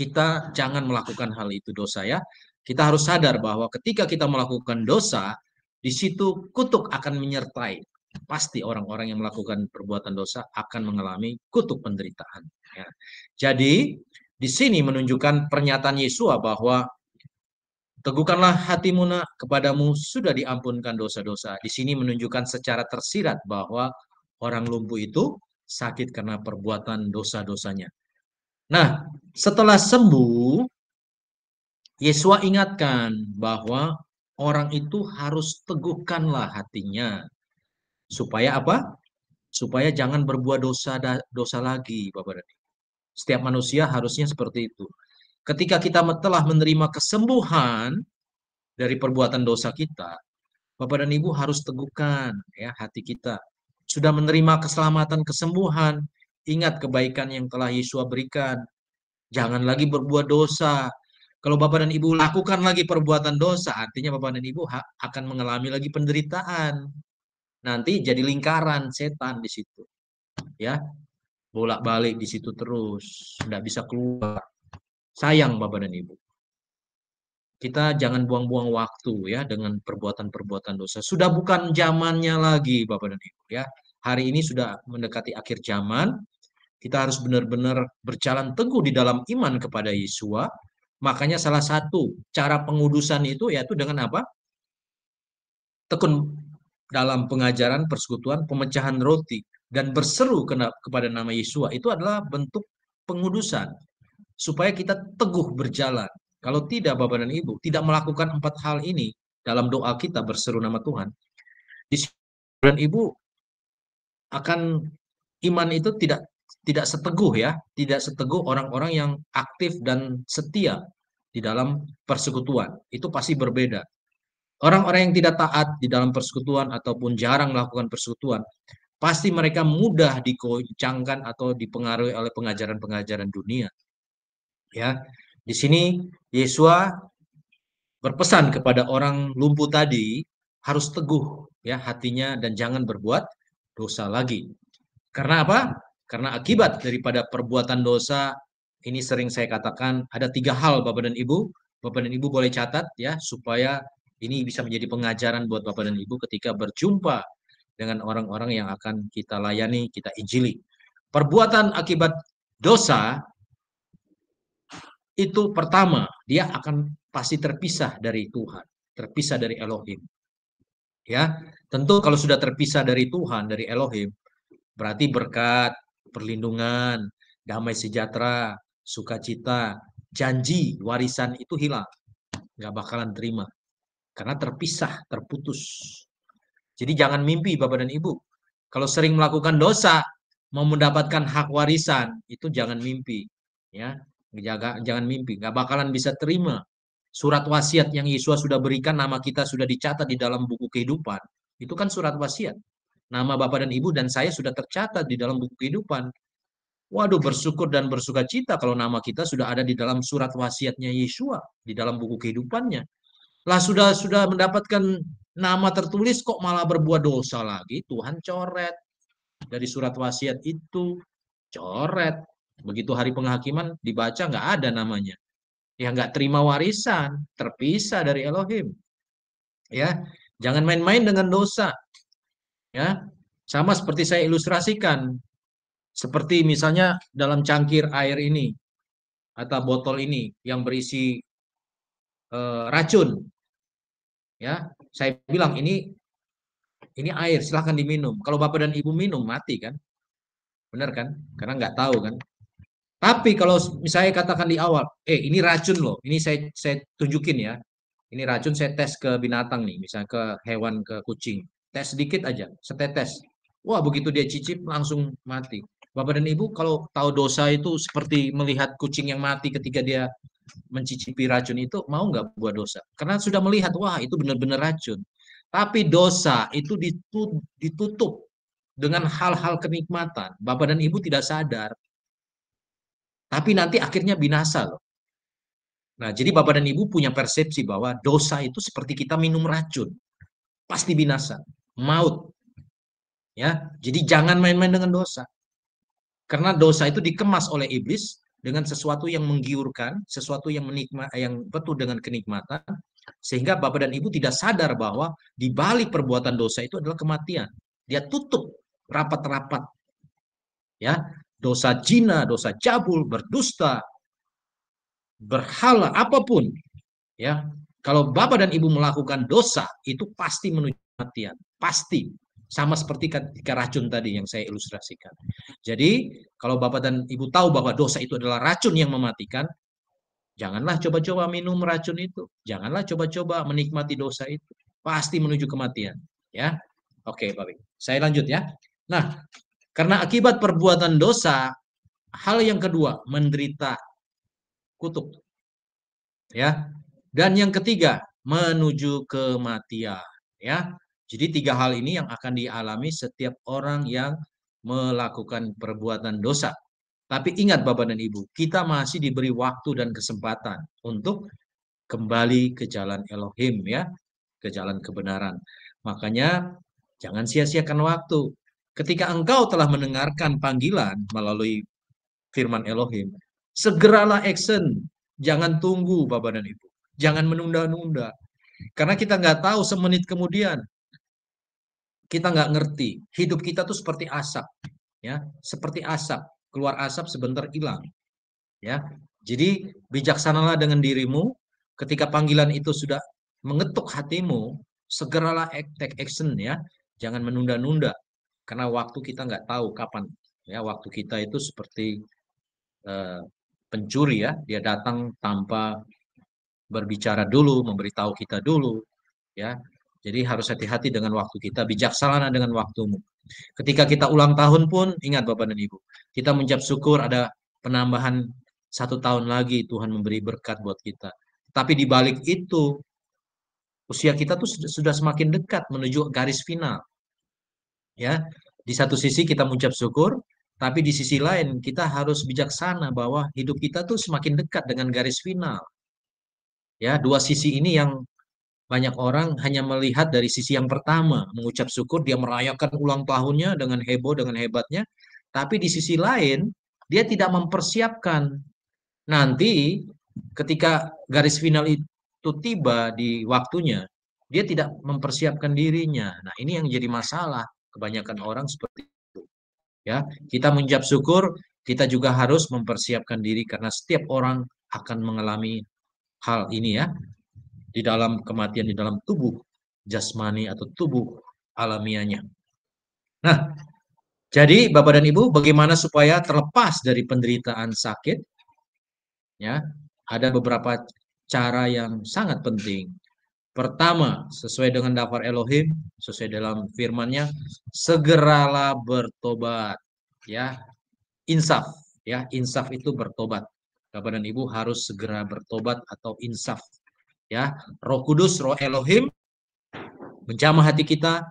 kita jangan melakukan hal itu dosa ya. Kita harus sadar bahwa ketika kita melakukan dosa, di situ kutuk akan menyertai. Pasti orang-orang yang melakukan perbuatan dosa akan mengalami kutuk penderitaan. Ya. Jadi di sini menunjukkan pernyataan Yesus bahwa teguhkanlah hatimu nak kepadamu sudah diampunkan dosa-dosa. Di sini menunjukkan secara tersirat bahwa orang lumpuh itu sakit karena perbuatan dosa-dosanya. Nah, setelah sembuh, Yesua ingatkan bahwa orang itu harus teguhkanlah hatinya. Supaya apa? Supaya jangan berbuat dosa dosa lagi, Bapak. Setiap manusia harusnya seperti itu. Ketika kita telah menerima kesembuhan dari perbuatan dosa kita, Bapak dan Ibu harus teguhkan ya hati kita. Sudah menerima keselamatan, kesembuhan, Ingat kebaikan yang telah Yesus berikan. Jangan lagi berbuat dosa. Kalau Bapak dan Ibu lakukan lagi perbuatan dosa, artinya Bapak dan Ibu akan mengalami lagi penderitaan. Nanti jadi lingkaran setan di situ. Ya. Bolak-balik di situ terus, tidak bisa keluar. Sayang Bapak dan Ibu. Kita jangan buang-buang waktu ya dengan perbuatan-perbuatan dosa. Sudah bukan zamannya lagi Bapak dan Ibu ya. Hari ini sudah mendekati akhir zaman kita harus benar-benar berjalan teguh di dalam iman kepada Yesua. Makanya salah satu cara pengudusan itu yaitu dengan apa? Tekun dalam pengajaran persekutuan pemecahan roti dan berseru kepada nama Yesua itu adalah bentuk pengudusan supaya kita teguh berjalan. Kalau tidak Bapak dan Ibu tidak melakukan empat hal ini dalam doa kita berseru nama Tuhan, di dan Ibu akan iman itu tidak tidak seteguh ya, tidak seteguh orang-orang yang aktif dan setia di dalam persekutuan. Itu pasti berbeda. Orang-orang yang tidak taat di dalam persekutuan ataupun jarang melakukan persekutuan, pasti mereka mudah dikoncangkan atau dipengaruhi oleh pengajaran-pengajaran dunia. Ya, di sini Yesua berpesan kepada orang lumpuh tadi harus teguh ya hatinya dan jangan berbuat dosa lagi. Karena apa? Karena akibat daripada perbuatan dosa ini sering saya katakan ada tiga hal Bapak dan Ibu. Bapak dan Ibu boleh catat ya supaya ini bisa menjadi pengajaran buat Bapak dan Ibu ketika berjumpa dengan orang-orang yang akan kita layani, kita injili. Perbuatan akibat dosa itu pertama, dia akan pasti terpisah dari Tuhan, terpisah dari Elohim. Ya, tentu kalau sudah terpisah dari Tuhan, dari Elohim, berarti berkat, perlindungan, damai sejahtera, sukacita, janji, warisan itu hilang. Nggak bakalan terima karena terpisah, terputus. Jadi jangan mimpi Bapak dan Ibu. Kalau sering melakukan dosa, mau mendapatkan hak warisan, itu jangan mimpi. Ya, jaga, jangan mimpi. Nggak bakalan bisa terima. Surat wasiat yang Yesus sudah berikan, nama kita sudah dicatat di dalam buku kehidupan. Itu kan surat wasiat. Nama Bapak dan Ibu dan saya sudah tercatat di dalam buku kehidupan. Waduh, bersyukur dan bersuka cita kalau nama kita sudah ada di dalam surat wasiatnya Yesua, di dalam buku kehidupannya. Lah sudah sudah mendapatkan nama tertulis kok malah berbuat dosa lagi. Tuhan coret dari surat wasiat itu coret. Begitu hari penghakiman dibaca nggak ada namanya. Ya nggak terima warisan, terpisah dari Elohim. Ya, jangan main-main dengan dosa. Ya, sama seperti saya ilustrasikan. Seperti misalnya dalam cangkir air ini atau botol ini yang berisi uh, racun. Ya, saya bilang ini ini air, silahkan diminum. Kalau bapak dan ibu minum mati kan, benar kan? Karena nggak tahu kan. Tapi kalau misalnya katakan di awal, eh ini racun loh, ini saya saya tunjukin ya. Ini racun saya tes ke binatang nih, misalnya ke hewan, ke kucing. Tes sedikit aja, setetes. Wah begitu dia cicip langsung mati. Bapak dan Ibu kalau tahu dosa itu seperti melihat kucing yang mati ketika dia mencicipi racun itu mau nggak buat dosa? Karena sudah melihat wah itu benar-benar racun. Tapi dosa itu ditutup dengan hal-hal kenikmatan. Bapak dan Ibu tidak sadar. Tapi nanti akhirnya binasa loh. Nah, jadi Bapak dan Ibu punya persepsi bahwa dosa itu seperti kita minum racun. Pasti binasa, maut. Ya, jadi jangan main-main dengan dosa. Karena dosa itu dikemas oleh iblis dengan sesuatu yang menggiurkan, sesuatu yang menikmat, yang betul dengan kenikmatan, sehingga Bapak dan Ibu tidak sadar bahwa di balik perbuatan dosa itu adalah kematian. Dia tutup rapat-rapat. Ya, dosa jina, dosa cabul, berdusta, berhala apa pun. Ya, kalau Bapak dan Ibu melakukan dosa itu pasti menuju kematian, pasti. Sama seperti ketika racun tadi yang saya ilustrasikan. Jadi, kalau Bapak dan Ibu tahu bahwa dosa itu adalah racun yang mematikan, janganlah coba-coba minum racun itu. Janganlah coba-coba menikmati dosa itu. Pasti menuju kematian. Ya, Oke, Bapak. Saya lanjut ya. Nah, karena akibat perbuatan dosa, hal yang kedua, menderita kutuk. Ya. Dan yang ketiga, menuju kematian. Ya. Jadi tiga hal ini yang akan dialami setiap orang yang melakukan perbuatan dosa. Tapi ingat Bapak dan Ibu, kita masih diberi waktu dan kesempatan untuk kembali ke jalan Elohim ya, ke jalan kebenaran. Makanya jangan sia-siakan waktu. Ketika engkau telah mendengarkan panggilan melalui firman Elohim, segeralah action. Jangan tunggu Bapak dan Ibu. Jangan menunda-nunda. Karena kita nggak tahu semenit kemudian kita nggak ngerti. Hidup kita tuh seperti asap, ya, seperti asap. Keluar asap sebentar hilang, ya. Jadi bijaksanalah dengan dirimu. Ketika panggilan itu sudah mengetuk hatimu, segeralah take action ya. Jangan menunda-nunda, karena waktu kita nggak tahu kapan. Ya, waktu kita itu seperti uh, pencuri ya, dia datang tanpa berbicara dulu, memberitahu kita dulu, ya. Jadi harus hati-hati dengan waktu kita, bijaksana dengan waktumu. Ketika kita ulang tahun pun, ingat Bapak dan Ibu, Kita mengucap syukur ada penambahan satu tahun lagi Tuhan memberi berkat buat kita. Tapi di balik itu, usia kita tuh sudah semakin dekat menuju garis final. Ya, di satu sisi kita mengucap syukur, tapi di sisi lain kita harus bijaksana bahwa hidup kita tuh semakin dekat dengan garis final. Ya, dua sisi ini yang banyak orang hanya melihat dari sisi yang pertama, mengucap syukur, dia merayakan ulang tahunnya dengan heboh, dengan hebatnya. Tapi di sisi lain, dia tidak mempersiapkan nanti ketika garis final itu tiba di waktunya, dia tidak mempersiapkan dirinya. Nah, ini yang jadi masalah kebanyakan orang seperti itu. Ya, kita menjawab syukur, kita juga harus mempersiapkan diri karena setiap orang akan mengalami hal ini ya di dalam kematian di dalam tubuh jasmani atau tubuh alamiahnya. Nah, jadi Bapak dan Ibu, bagaimana supaya terlepas dari penderitaan sakit? Ya, ada beberapa cara yang sangat penting. Pertama, sesuai dengan daftar Elohim, sesuai dalam firman-Nya, segeralah bertobat. Ya, insaf. Ya, insaf itu bertobat. Bapak dan Ibu harus segera bertobat atau insaf ya Roh Kudus Roh Elohim menjamah hati kita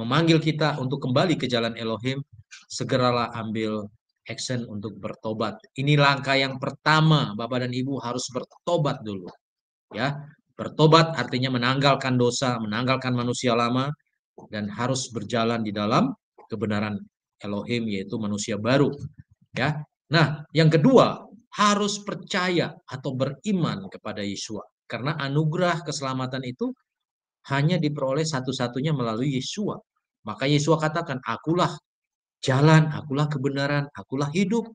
memanggil kita untuk kembali ke jalan Elohim. Segeralah ambil action untuk bertobat. Ini langkah yang pertama. Bapak dan Ibu harus bertobat dulu. Ya bertobat artinya menanggalkan dosa menanggalkan manusia lama dan harus berjalan di dalam kebenaran Elohim yaitu manusia baru. Ya nah yang kedua harus percaya atau beriman kepada Yesus karena anugerah keselamatan itu hanya diperoleh satu-satunya melalui Yesua. Maka Yesua katakan, akulah jalan, akulah kebenaran, akulah hidup.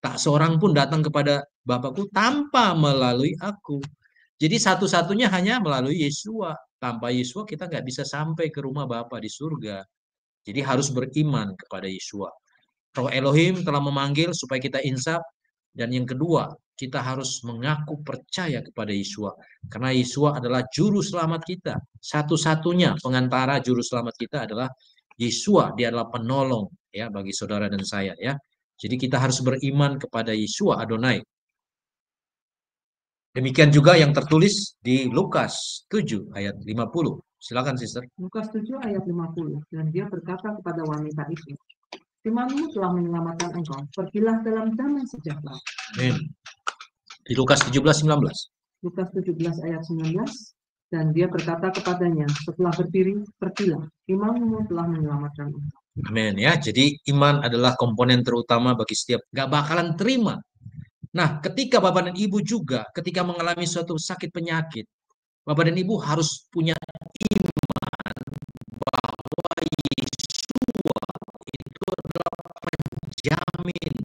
Tak seorang pun datang kepada Bapakku tanpa melalui aku. Jadi satu-satunya hanya melalui Yesua. Tanpa Yesua kita nggak bisa sampai ke rumah Bapa di surga. Jadi harus beriman kepada Yesua. Roh Elohim telah memanggil supaya kita insaf. Dan yang kedua, kita harus mengaku percaya kepada Yesus karena Yesus adalah juru selamat kita. Satu-satunya pengantara juru selamat kita adalah Yesus, dia adalah penolong ya bagi saudara dan saya ya. Jadi kita harus beriman kepada Yesus Adonai. Demikian juga yang tertulis di Lukas 7 ayat 50. Silakan sister. Lukas 7 ayat 50 dan dia berkata kepada wanita itu, Imanmu telah menyelamatkan engkau. Pergilah dalam damai sejahtera. Amin. Di Lukas 17 19. Lukas 17 ayat 19 dan dia berkata kepadanya setelah berdiri pergilah imanmu telah menyelamatkan Amin ya. Jadi iman adalah komponen terutama bagi setiap gak bakalan terima. Nah, ketika Bapak dan Ibu juga ketika mengalami suatu sakit penyakit, Bapak dan Ibu harus punya iman penjamin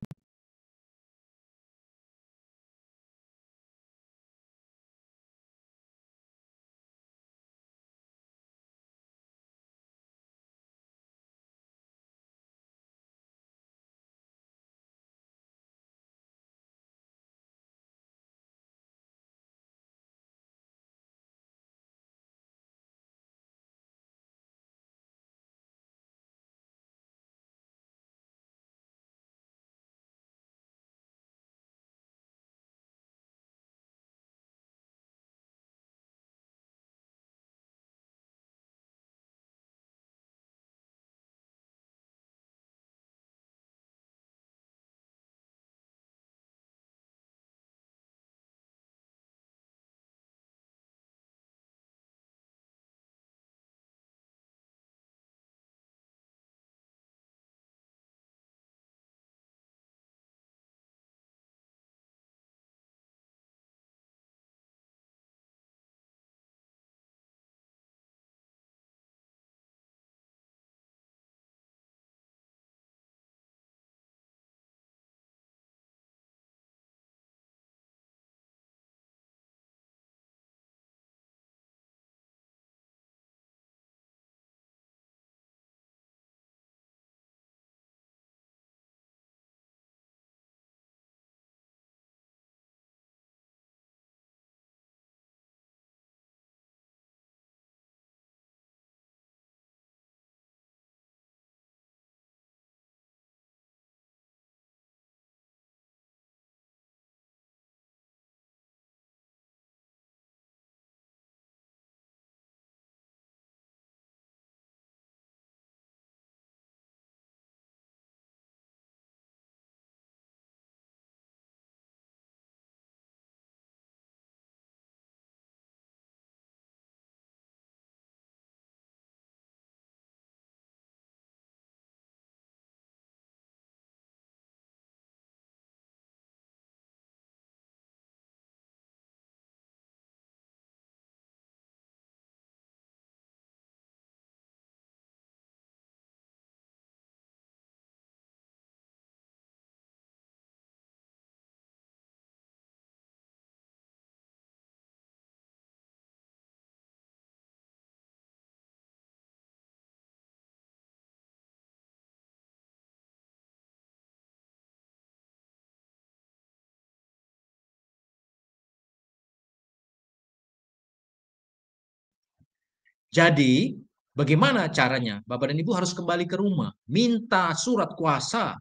Jadi, bagaimana caranya? Bapak dan Ibu harus kembali ke rumah, minta surat kuasa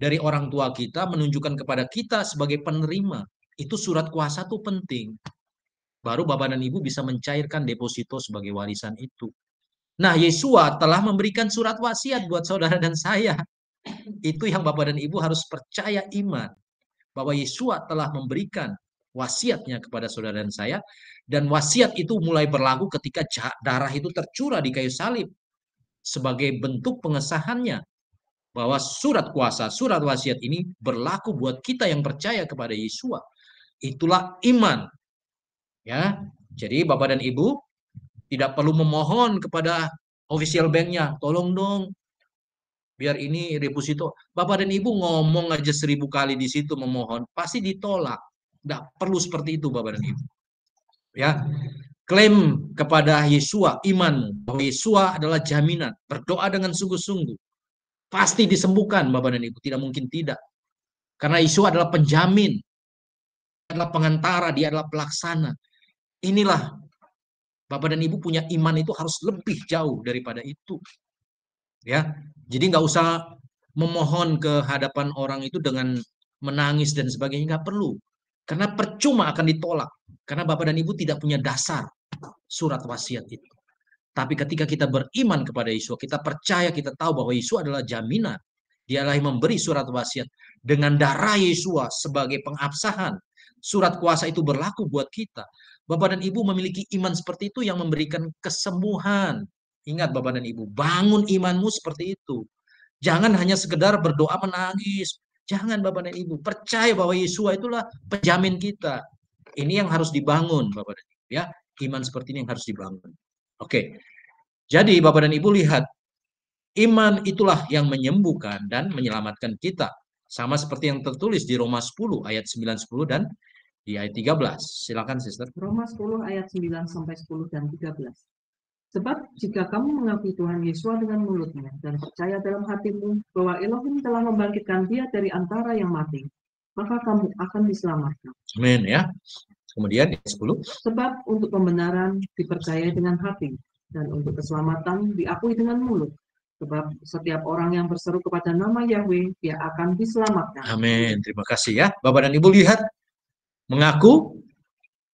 dari orang tua kita menunjukkan kepada kita sebagai penerima. Itu surat kuasa tuh penting. Baru Bapak dan Ibu bisa mencairkan deposito sebagai warisan itu. Nah, Yesua telah memberikan surat wasiat buat saudara dan saya. Itu yang Bapak dan Ibu harus percaya iman. Bahwa Yesua telah memberikan wasiatnya kepada saudara dan saya. Dan wasiat itu mulai berlaku ketika darah itu tercurah di kayu salib. Sebagai bentuk pengesahannya. Bahwa surat kuasa, surat wasiat ini berlaku buat kita yang percaya kepada Yesua. Itulah iman. Ya, jadi Bapak dan Ibu tidak perlu memohon kepada official banknya, tolong dong biar ini deposito. Bapak dan Ibu ngomong aja seribu kali di situ memohon, pasti ditolak. Tidak perlu seperti itu Bapak dan Ibu. Ya, klaim kepada Yesua iman bahwa Yesua adalah jaminan. Berdoa dengan sungguh-sungguh. Pasti disembuhkan Bapak dan Ibu, tidak mungkin tidak. Karena Yesua adalah penjamin. Adalah pengantara, dia adalah pelaksana. Inilah Bapak dan Ibu punya iman itu harus lebih jauh daripada itu. Ya, jadi nggak usah memohon ke hadapan orang itu dengan menangis dan sebagainya nggak perlu. Karena percuma akan ditolak. Karena Bapak dan Ibu tidak punya dasar surat wasiat itu. Tapi ketika kita beriman kepada Yesus, kita percaya, kita tahu bahwa Yesus adalah jaminan. Dialah yang memberi surat wasiat dengan darah Yesus sebagai pengabsahan. Surat kuasa itu berlaku buat kita. Bapak dan Ibu memiliki iman seperti itu yang memberikan kesembuhan. Ingat Bapak dan Ibu, bangun imanmu seperti itu. Jangan hanya sekedar berdoa menangis. Jangan Bapak dan Ibu, percaya bahwa Yesus itulah penjamin kita. Ini yang harus dibangun Bapak dan Ibu ya. Iman seperti ini yang harus dibangun. Oke. Jadi Bapak dan Ibu lihat iman itulah yang menyembuhkan dan menyelamatkan kita. Sama seperti yang tertulis di Roma 10 ayat 9 10 dan di ayat 13. Silakan Sister. Roma 10 ayat 9 sampai 10 dan 13. Sebab jika kamu mengakui Tuhan Yesus dengan mulutmu dan percaya dalam hatimu bahwa Elohim telah membangkitkan dia dari antara yang mati, maka kamu akan diselamatkan. Amin ya. Kemudian ayat 10. Sebab untuk pembenaran dipercaya dengan hati dan untuk keselamatan diakui dengan mulut. Sebab setiap orang yang berseru kepada nama Yahweh, dia akan diselamatkan. Amin. Terima kasih ya. Bapak dan Ibu lihat mengaku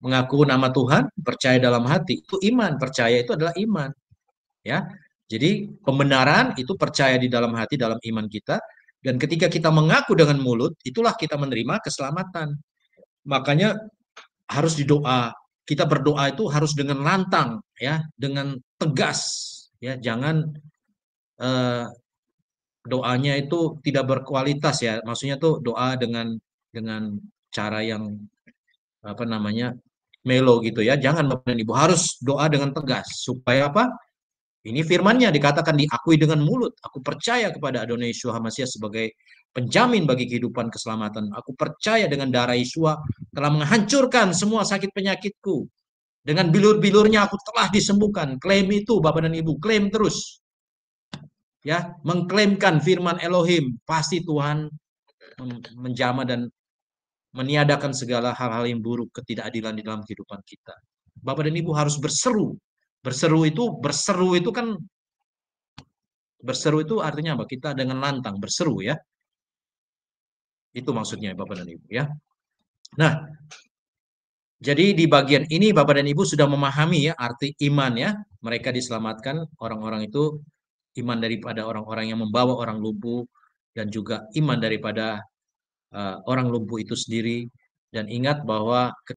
mengaku nama Tuhan, percaya dalam hati, itu iman. Percaya itu adalah iman. Ya. Jadi pembenaran itu percaya di dalam hati dalam iman kita dan ketika kita mengaku dengan mulut, itulah kita menerima keselamatan. Makanya harus didoa. Kita berdoa itu harus dengan lantang ya, dengan tegas ya, jangan eh, doanya itu tidak berkualitas ya. Maksudnya tuh doa dengan dengan cara yang apa namanya melo gitu ya. Jangan Bapak dan Ibu harus doa dengan tegas supaya apa? Ini firmannya dikatakan diakui dengan mulut. Aku percaya kepada Adonai Yeshua HaMashiach sebagai penjamin bagi kehidupan keselamatan. Aku percaya dengan darah Yeshua telah menghancurkan semua sakit penyakitku. Dengan bilur-bilurnya aku telah disembuhkan. Klaim itu Bapak dan Ibu, klaim terus. Ya, mengklaimkan firman Elohim, pasti Tuhan menjama dan meniadakan segala hal-hal yang buruk, ketidakadilan di dalam kehidupan kita. Bapak dan Ibu harus berseru. Berseru itu, berseru itu kan berseru itu artinya apa? Kita dengan lantang berseru ya. Itu maksudnya Bapak dan Ibu ya. Nah, jadi di bagian ini Bapak dan Ibu sudah memahami ya arti iman ya. Mereka diselamatkan orang-orang itu iman daripada orang-orang yang membawa orang lumpuh dan juga iman daripada uh, orang lumpuh itu sendiri. Dan ingat bahwa